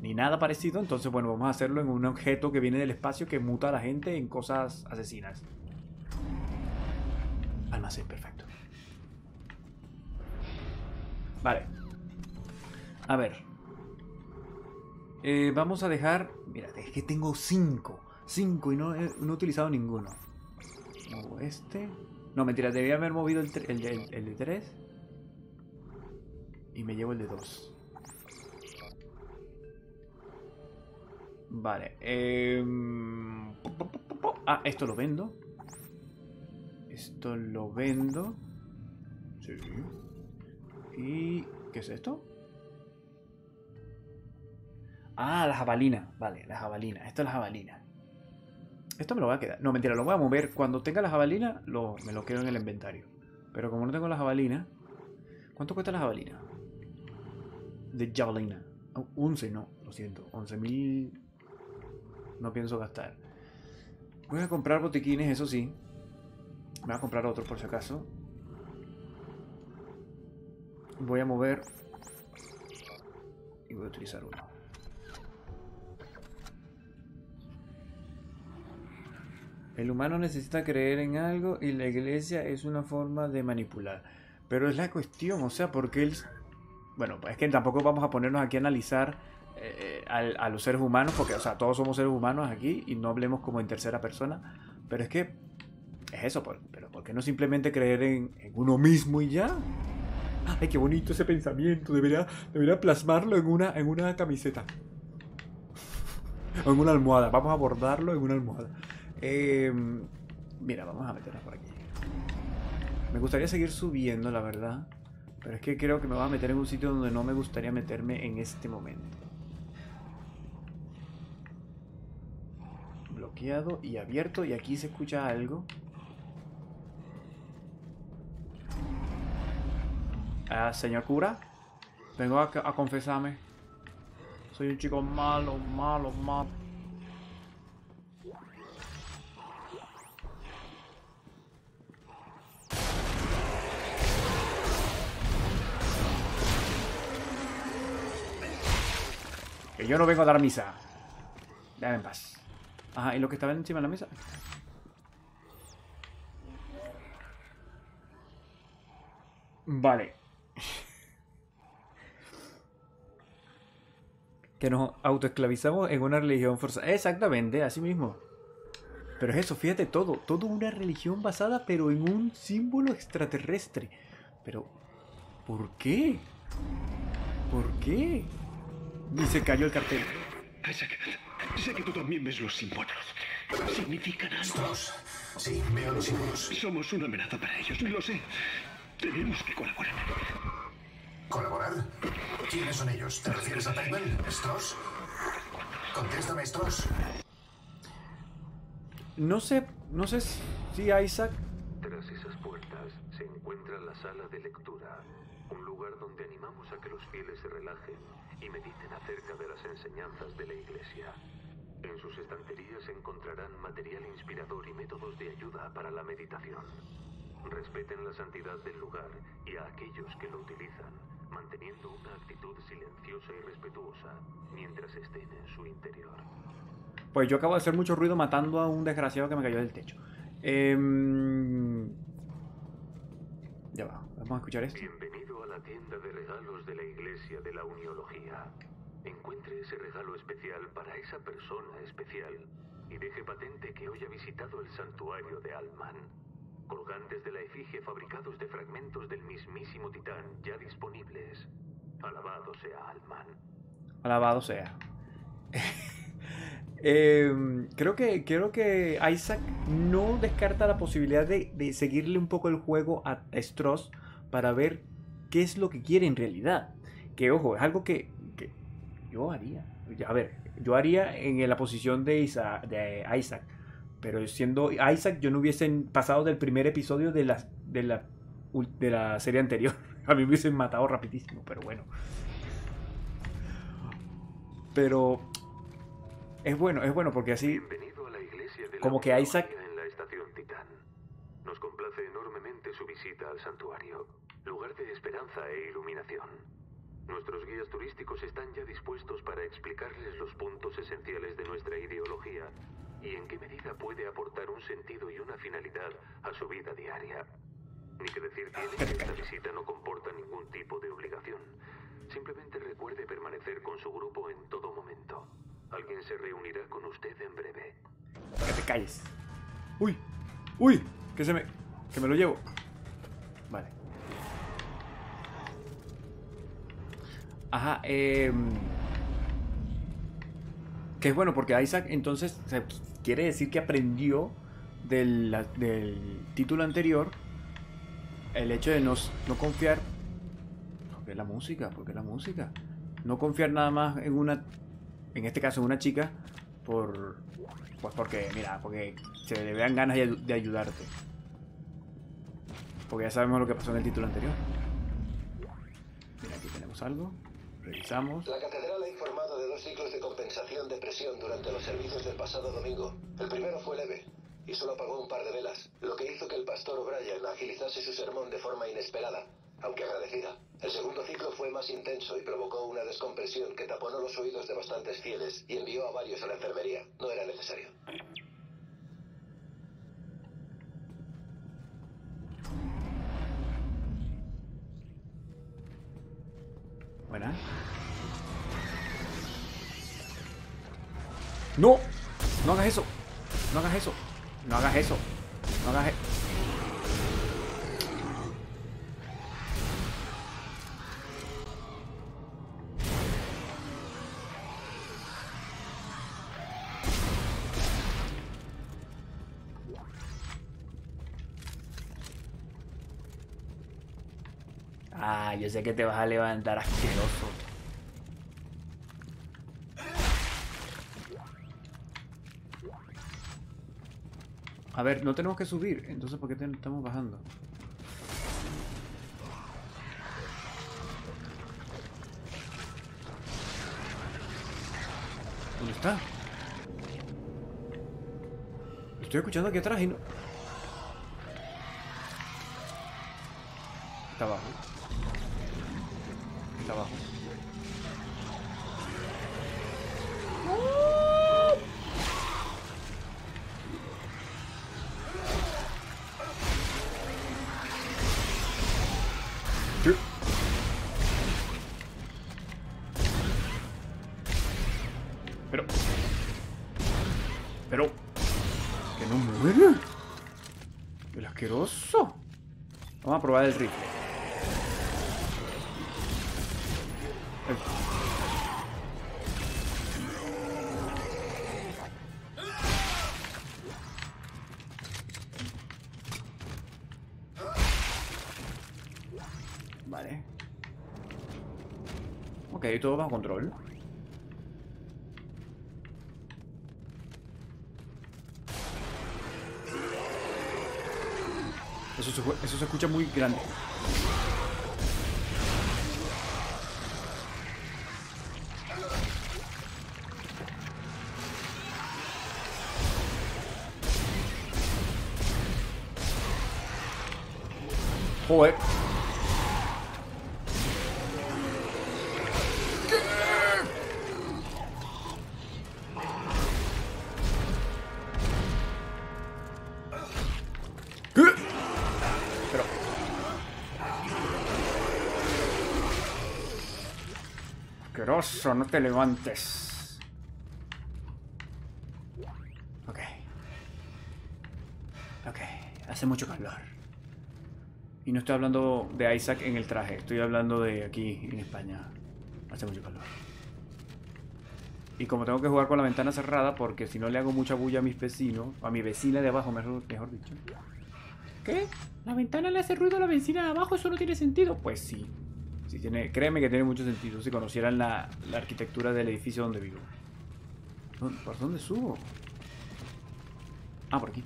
ni nada parecido, entonces, bueno, vamos a hacerlo en un objeto que viene del espacio que muta a la gente en cosas asesinas. Almacén, perfecto. Vale. A ver. Eh, vamos a dejar... Mira, es que tengo cinco. Cinco y no no he utilizado ninguno. Muevo este. No, mentira, debía haber movido el- el de 3. Y me llevo el de 2. Vale. em, Ah, esto lo vendo. Esto lo vendo. Sí. ¿Y qué es esto? Ah, la jabalina. Vale, la jabalina. Esto es la jabalina. Esto me lo voy a quedar. No, mentira, lo voy a mover. Cuando tenga la jabalina, lo, me lo quedo en el inventario. Pero como no tengo la jabalina... ¿Cuánto cuesta la jabalina? De jabalina. Oh, 11, no, lo siento. 11.000... No pienso gastar. Voy a comprar botiquines, eso sí. Voy a comprar otro por si acaso. Voy a mover... Y voy a utilizar uno. El humano necesita creer en algo y la iglesia es una forma de manipular. Pero es la cuestión, o sea, porque él... Bueno, pues es que tampoco vamos a ponernos aquí a analizar eh, a, los seres humanos, porque, o sea, todos somos seres humanos aquí y no hablemos como en tercera persona. Pero es que es eso, por- pero ¿por qué no simplemente creer en, uno mismo y ya? Ay, qué bonito ese pensamiento, debería, debería plasmarlo en una, en una camiseta. O en una almohada, vamos a bordarlo en una almohada. Eh, mira, vamos a meternos por aquí. Me gustaría seguir subiendo, la verdad. Pero es que creo que me voy a meter en un sitio donde no me gustaría meterme en este momento. Bloqueado y abierto. Y aquí se escucha algo. Ah, señor cura. Vengo a, a confesarme. Soy un chico malo, malo, malo. Que yo no vengo a dar misa. Déjame en paz. Ajá, ¿y lo que estaba encima de la mesa? Vale. Que nos autoesclavizamos en una religión forzada. Exactamente, así mismo. Pero es eso, fíjate todo. Todo una religión basada, pero en un símbolo extraterrestre. Pero, ¿por qué? ¿Por qué? Y se cayó el cartel. Sé que tú también ves los símbolos. Significan algo. Stross, sí, veo los símbolos. Somos una amenaza para ellos, lo sé. Tenemos que colaborar. ¿Colaborar? ¿Quiénes son ellos? ¿Te refieres a Taiman? ¿Stross? Contéstame, Stross. No sé, no sé si Isaac Tras esas puertas se encuentra la sala de lectura, un lugar donde animamos a que los fieles se relajen y mediten acerca de las enseñanzas de la Iglesia. En sus estanterías encontrarán material inspirador y métodos de ayuda para la meditación. Respeten la santidad del lugar y a aquellos que lo utilizan, manteniendo una actitud silenciosa y respetuosa mientras estén en su interior. Pues yo acabo de hacer mucho ruido matando a un desgraciado que me cayó del techo. Em, Ya va, vamos a escuchar esto. Bienvenidos la tienda de regalos de la Iglesia de la Uniología. Encuentre ese regalo especial para esa persona especial y deje patente que hoy ha visitado el santuario de Alman. Colgantes de la efigie fabricados de fragmentos del mismísimo titán ya disponibles. Alabado sea Alman. Alabado sea. Em, creo, que, creo que Isaac no descarta la posibilidad de, de seguirle un poco el juego a Stross para ver qué es lo que quiere en realidad. Que ojo, es algo que, que yo haría. A ver, yo haría en la posición de Isaac, de Isaac. Pero siendo Isaac, yo no hubiese pasado del primer episodio de la, de la, de la serie anterior. A mí me hubiesen matado rapidísimo, pero bueno. Pero es bueno, es bueno porque así como que Isaac en la estación Titán. Nos complace enormemente su visita al santuario, lugar de esperanza e iluminación. Nuestros guías turísticos están ya dispuestos para explicarles los puntos esenciales de nuestra ideología y en qué medida puede aportar un sentido y una finalidad a su vida diaria. Ni que decir tiene que esta visita no comporta ningún tipo de obligación. Simplemente recuerde permanecer con su grupo en todo momento. Alguien se reunirá con usted en breve. que te calles. Uy, uy, que se me, que me lo llevo. Ajá, eh, que es bueno porque Isaac entonces quiere decir que aprendió del, del título anterior el hecho de no, no confiar. ¿Por qué la música? ¿Por qué la música? No confiar nada más en una, en este caso en una chica, por, pues porque, mira, porque se le vean ganas de ayudarte. Porque ya sabemos lo que pasó en el título anterior. Mira, aquí tenemos algo. La catedral ha informado de dos ciclos de compensación de presión durante los servicios del pasado domingo. El primero fue leve y solo apagó un par de velas, lo que hizo que el pastor O'Brien agilizase su sermón de forma inesperada, aunque agradecida. El segundo ciclo fue más intenso y provocó una descompresión que taponó los oídos de bastantes fieles y envió a varios a la enfermería. No era necesario. No, no hagas eso. No hagas eso. No hagas eso. No hagas eso. Ah, yo sé que te vas a levantar asqueroso. A ver, no tenemos que subir, entonces ¿por qué estamos bajando? ¿Dónde está? Estoy escuchando aquí atrás y no... Está abajo. Abajo. Pero... Pero... Que no muere. El asqueroso. Vamos a probar el rifle. Ok, todo bajo control. Eso se, eso se escucha muy grande. Te levantes. Ok. Ok, hace mucho calor. Y no estoy hablando de Isaac en el traje, estoy hablando de aquí en España. Hace mucho calor. Y como tengo que jugar con la ventana cerrada, porque si no le hago mucha bulla a mis vecinos, a mi vecina de abajo, mejor, mejor dicho. ¿Qué? ¿La ventana le hace ruido a la vecina de abajo? ¿Eso no tiene sentido? Pues sí. Sí tiene, créeme que tiene mucho sentido si conocieran la, la arquitectura del edificio donde vivo. ¿Por dónde subo? Ah, por aquí,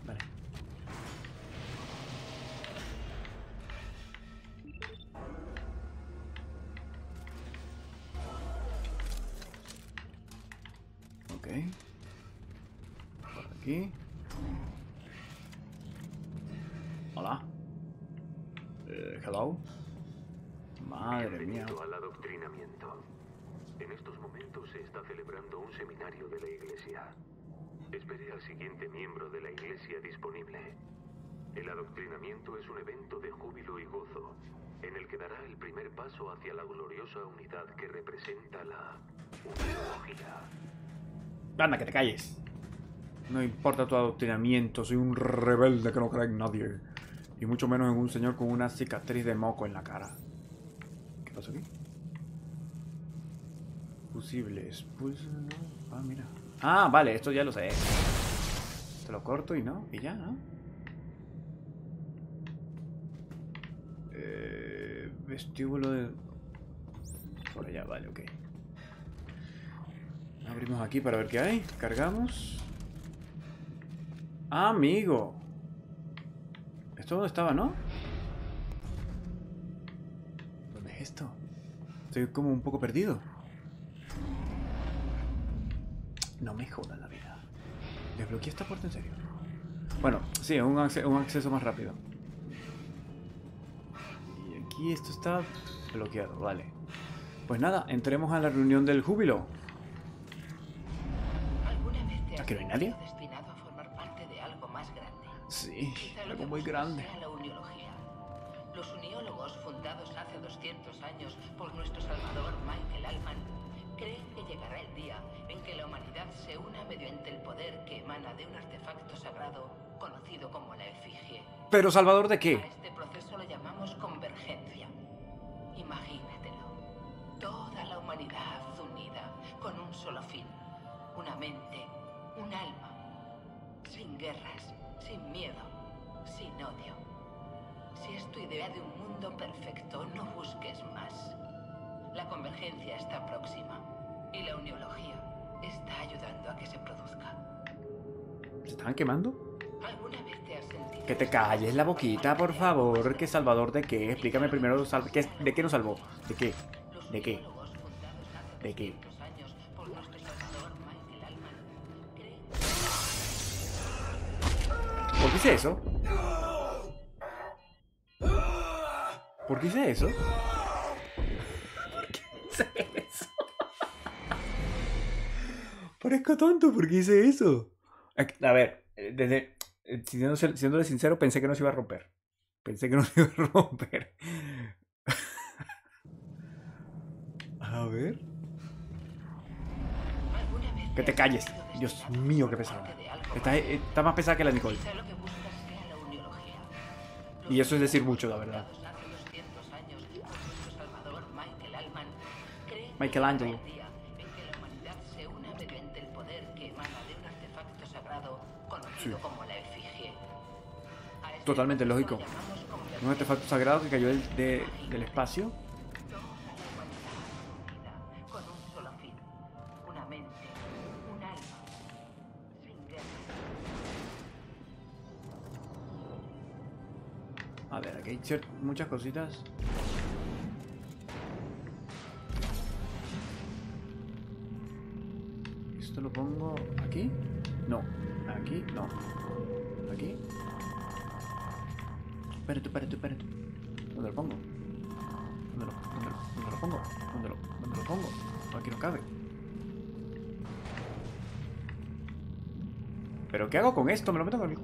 Iglesia. Espere al siguiente miembro de la Iglesia disponible. El adoctrinamiento es un evento de júbilo y gozo, en el que dará el primer paso hacia la gloriosa unidad que representa la uniología. Anda, que te calles. No importa tu adoctrinamiento, soy un rebelde que no cree en nadie. Y mucho menos en un señor con una cicatriz de moco en la cara. ¿Qué pasó aquí? Fusibles. Pues no. Ah, mira. Ah, vale, esto ya lo sé. Te lo corto y no. Y ya, ¿no? Eh, vestíbulo de... Por allá, vale, ok. Abrimos aquí para ver qué hay. Cargamos. Ah, amigo. Esto donde estaba, ¿no? ¿Dónde es esto? Estoy como un poco perdido. No me joda la vida. ¿Desbloqueé esta puerta en serio? Bueno, sí, un, acce- un acceso más rápido. Y aquí esto está bloqueado, vale. Pues nada, entremos a la reunión del júbilo. ¿Alguna vez te has ¿Aquí no hay nadie? destinado a formar parte de algo más grande? Sí, Quizá algo muy grande. sea la uniología. Los uniólogos, fundados hace 200 años por nuestro salvador Michael Allman, creen que llegará el día que la humanidad se una mediante el poder que emana de un artefacto sagrado conocido como la efigie. ¿Pero Salvador de qué? A este proceso lo llamamos convergencia. Imagínatelo. Toda la humanidad unida con un solo fin. Una mente, un alma. Sin guerras, sin miedo, sin odio. Si es tu idea de un mundo perfecto, no busques más. La convergencia está próxima y la uniología está ayudando a que se produzca. ¿Se estaban quemando? ¿Alguna vez te has sentido Que te calles la boquita, por favor. ¿Que Salvador de qué? Explícame primero sal- ¿qué- ¿de qué nos salvó? ¿De qué? ¿De qué? ¿De qué? ¿Por qué hice eso? ¿Por qué hice eso? ¿Por qué hice eso? Parezco tonto, ¿por qué hice eso? A ver, eh, desde, eh, siendo, siéndole sincero, pensé que no se iba a romper. Pensé que no se iba a romper. A ver. Que te calles. Dios mío, qué pesada. Está, está más pesada que la Nicole. Y eso es decir mucho, la verdad. Hace Sí. como la efigie. Este Totalmente lógico. Un artefacto sagrado que cayó del, de- del espacio. A ver, aquí hay muchas cositas. Esto lo pongo aquí. No, aquí no. Aquí. Espérate, espérate, espérate. ¿Dónde lo pongo? ¿Dónde lo, dónde lo, dónde lo pongo? ¿Dónde lo, dónde lo pongo? Aquí no cabe. ¿Pero qué hago con esto? ¿Me lo meto con el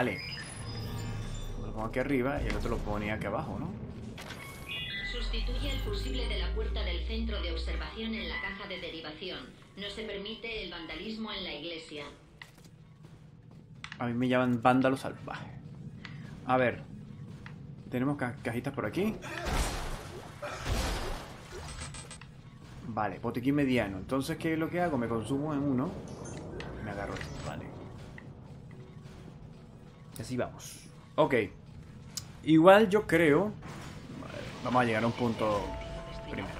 vale. Lo pongo aquí arriba y el otro lo ponía aquí abajo, ¿no? Sustituye el fusible de la puerta del centro de observación en la caja de derivación. No se permite el vandalismo en la iglesia. A mí me llaman vándalo salvaje. A ver. Tenemos ca- cajitas por aquí. Vale, botiquín mediano. Entonces, ¿qué es lo que hago? Me consumo en uno. Me agarro esto, vale. Y así vamos. Ok. Igual yo creo... Vamos a llegar a un punto primero.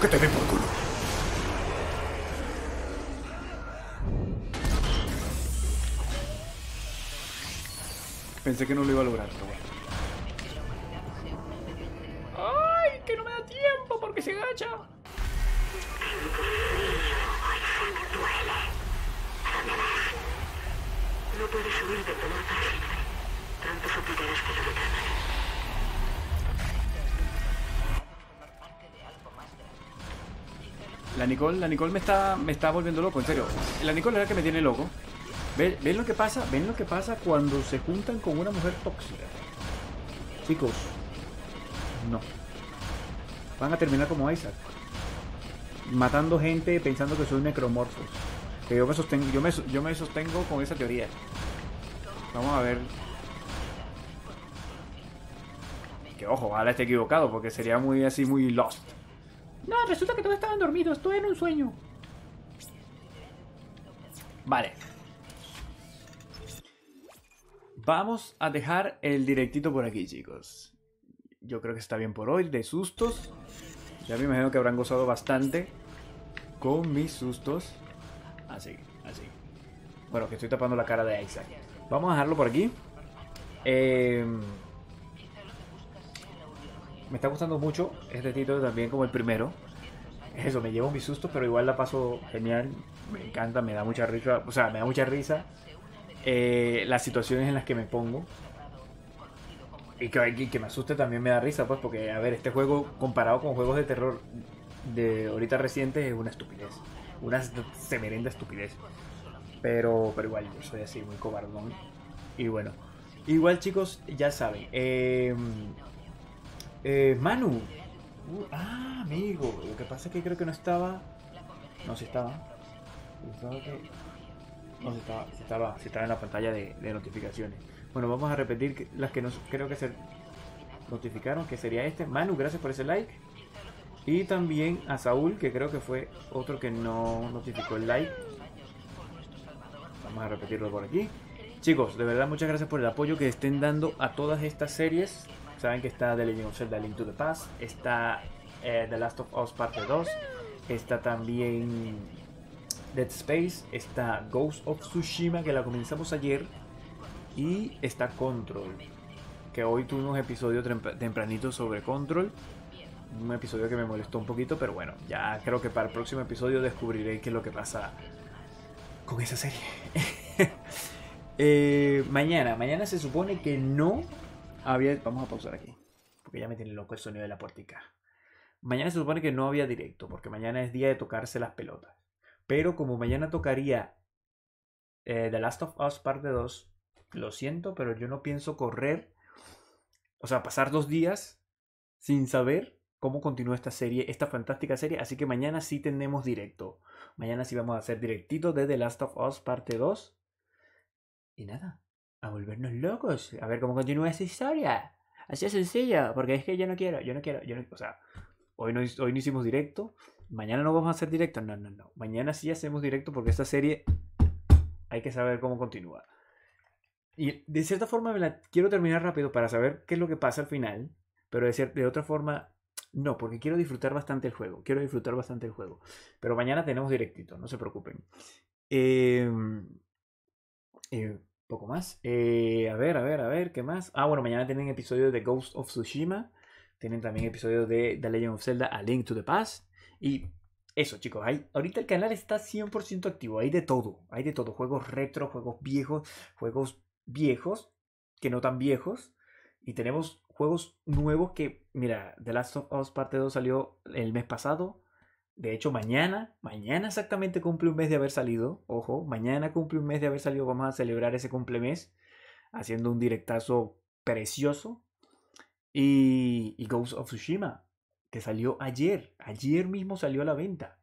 ¡Que te den por culo! Pensé que no lo iba a lograr, pero bueno. ¡Ay, que no me da tiempo porque se agacha! Puedes lo. La Nicole, la Nicole me está, me está volviendo loco, en serio. La Nicole es la que me tiene loco. ¿Ven, ven lo que pasa? ¿Ven lo que pasa cuando se juntan con una mujer tóxica? Chicos, no. Van a terminar como Isaac. Matando gente pensando que soy necromorfos. Que yo me sostengo, yo me, yo me sostengo con esa teoría. Vamos a ver. Que ojo, ojalá esté equivocado, porque sería muy así, muy lost. No, resulta que todos estaban dormidos, estoy en un sueño. Vale. Vamos a dejar el directito por aquí, chicos. Yo creo que está bien por hoy, de sustos. Ya me imagino que habrán gozado bastante con mis sustos. Así, así. Bueno, que estoy tapando la cara de Isaac. Vamos a dejarlo por aquí. Eh, me está gustando mucho este título también como el primero. Eso, me llevo mis sustos, pero igual la paso genial. Me encanta, me da mucha risa. O sea, me da mucha risa eh, las situaciones en las que me pongo. Y que, y que me asuste también me da risa, pues, porque, a ver, este juego comparado con juegos de terror de ahorita recientes es una estupidez. Una semerenda estupidez. Pero, pero igual, yo soy así, muy cobardón. Y bueno, igual chicos, ya saben. Eh, eh, Manu. Uh, ah, amigo. Lo que pasa es que creo que no estaba. No, si estaba. No, si estaba, si estaba, en la pantalla de, de notificaciones. Bueno, vamos a repetir las que nos creo que se notificaron, que sería este. Manu, gracias por ese like. Y también a Saúl, que creo que fue otro que no notificó el like. Vamos a repetirlo por aquí. Chicos, de verdad muchas gracias por el apoyo que estén dando a todas estas series. Saben que está The Legend of Zelda Link to the Past, está eh, The Last of Us Parte 2, está también Dead Space, está Ghost of Tsushima que la comenzamos ayer y está Control, que hoy tuvimos episodio tempranito sobre Control. Un episodio que me molestó un poquito, pero bueno, ya creo que para el próximo episodio descubriré qué es lo que pasa con esa serie. Eh, mañana, mañana se supone que no había. Vamos a pausar aquí, porque ya me tiene loco el sonido de la puertica. Mañana se supone que no había directo, porque mañana es día de tocarse las pelotas. Pero como mañana tocaría eh, The Last of Us parte 2, lo siento, pero yo no pienso correr, o sea, pasar dos días sin saber cómo continúa esta serie, esta fantástica serie. Así que mañana sí tenemos directo. Mañana sí vamos a hacer directito de The Last of Us parte 2. Y nada, a volvernos locos, a ver cómo continúa esa historia. Así es sencillo, porque es que yo no quiero, yo no quiero, yo no, o sea, hoy no, hoy no hicimos directo, mañana no vamos a hacer directo, no, no, no, mañana sí hacemos directo porque esta serie hay que saber cómo continúa. Y de cierta forma me la quiero terminar rápido para saber qué es lo que pasa al final, pero de, de otra forma no, porque quiero disfrutar bastante el juego, quiero disfrutar bastante el juego. Pero mañana tenemos directito, no se preocupen. Eh, eh, poco más. Eh, a ver, a ver, a ver, ¿qué más? Ah, bueno, mañana tienen episodio de Ghost of Tsushima. Tienen también episodio de The Legend of Zelda A Link to the Past. Y eso, chicos, ahorita el canal está 100% activo. Hay de todo. Hay de todo. Juegos retro, juegos viejos, juegos viejos, que no tan viejos. Y tenemos juegos nuevos que, mira, The Last of Us Parte 2 salió el mes pasado. De hecho, mañana, mañana exactamente cumple un mes de haber salido. Ojo, mañana cumple un mes de haber salido. Vamos a celebrar ese cumplemes haciendo un directazo precioso. Y, y Ghost of Tsushima, que salió ayer. Ayer mismo salió a la venta.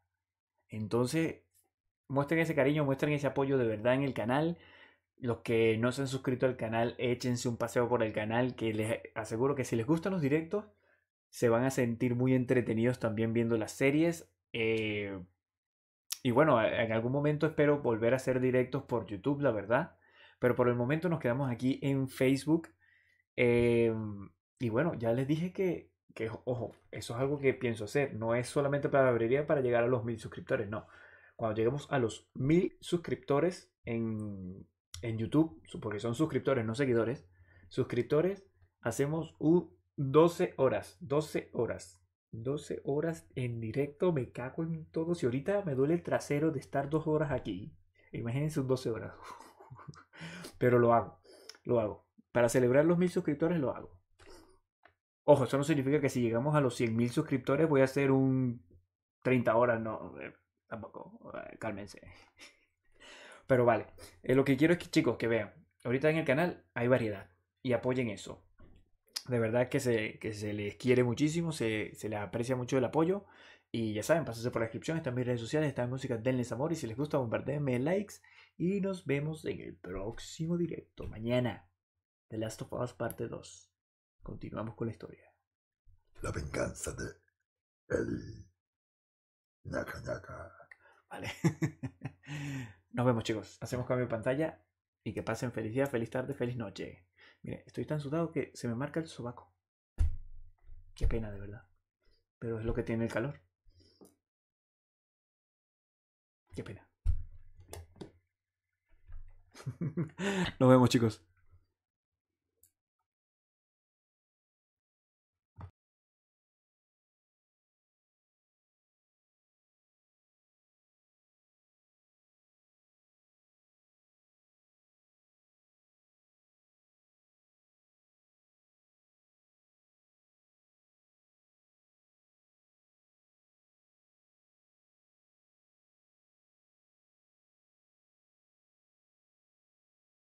Entonces, muestren ese cariño, muestren ese apoyo de verdad en el canal. Los que no se han suscrito al canal, échense un paseo por el canal, que les aseguro que si les gustan los directos, se van a sentir muy entretenidos también viendo las series. Eh, y bueno, en algún momento espero volver a hacer directos por YouTube, la verdad. Pero por el momento nos quedamos aquí en Facebook. Eh, y bueno, ya les dije que, que, ojo, eso es algo que pienso hacer. No es solamente para la para llegar a los mil suscriptores, no. Cuando lleguemos a los mil suscriptores en, en YouTube, porque son suscriptores, no seguidores, suscriptores, hacemos un 12 horas, 12 horas, 12 horas en directo, me cago en todo. Si ahorita me duele el trasero de estar dos horas aquí, imagínense un 12 horas. Pero lo hago, lo hago. Para celebrar los mil suscriptores lo hago. Ojo, eso no significa que si llegamos a los 100 mil suscriptores voy a hacer un 30 horas, no, eh, tampoco, eh, cálmense. Pero vale, eh, lo que quiero es que chicos, que vean, ahorita en el canal hay variedad y apoyen eso. De verdad que se, que se les quiere muchísimo, se, se les aprecia mucho el apoyo. Y ya saben, pásense por la descripción, están mis redes sociales, están en música, denles amor y si les gusta, bombardeenme likes. Y nos vemos en el próximo directo, mañana. The Last of Us parte 2. Continuamos con la historia. La venganza de el Naka Naka. Vale. Nos vemos, chicos. Hacemos cambio de pantalla y que pasen feliz día, feliz tarde, feliz noche. Mire, estoy tan sudado que se me marca el sobaco. Qué pena, de verdad. Pero es lo que tiene el calor. Qué pena. Nos vemos, chicos.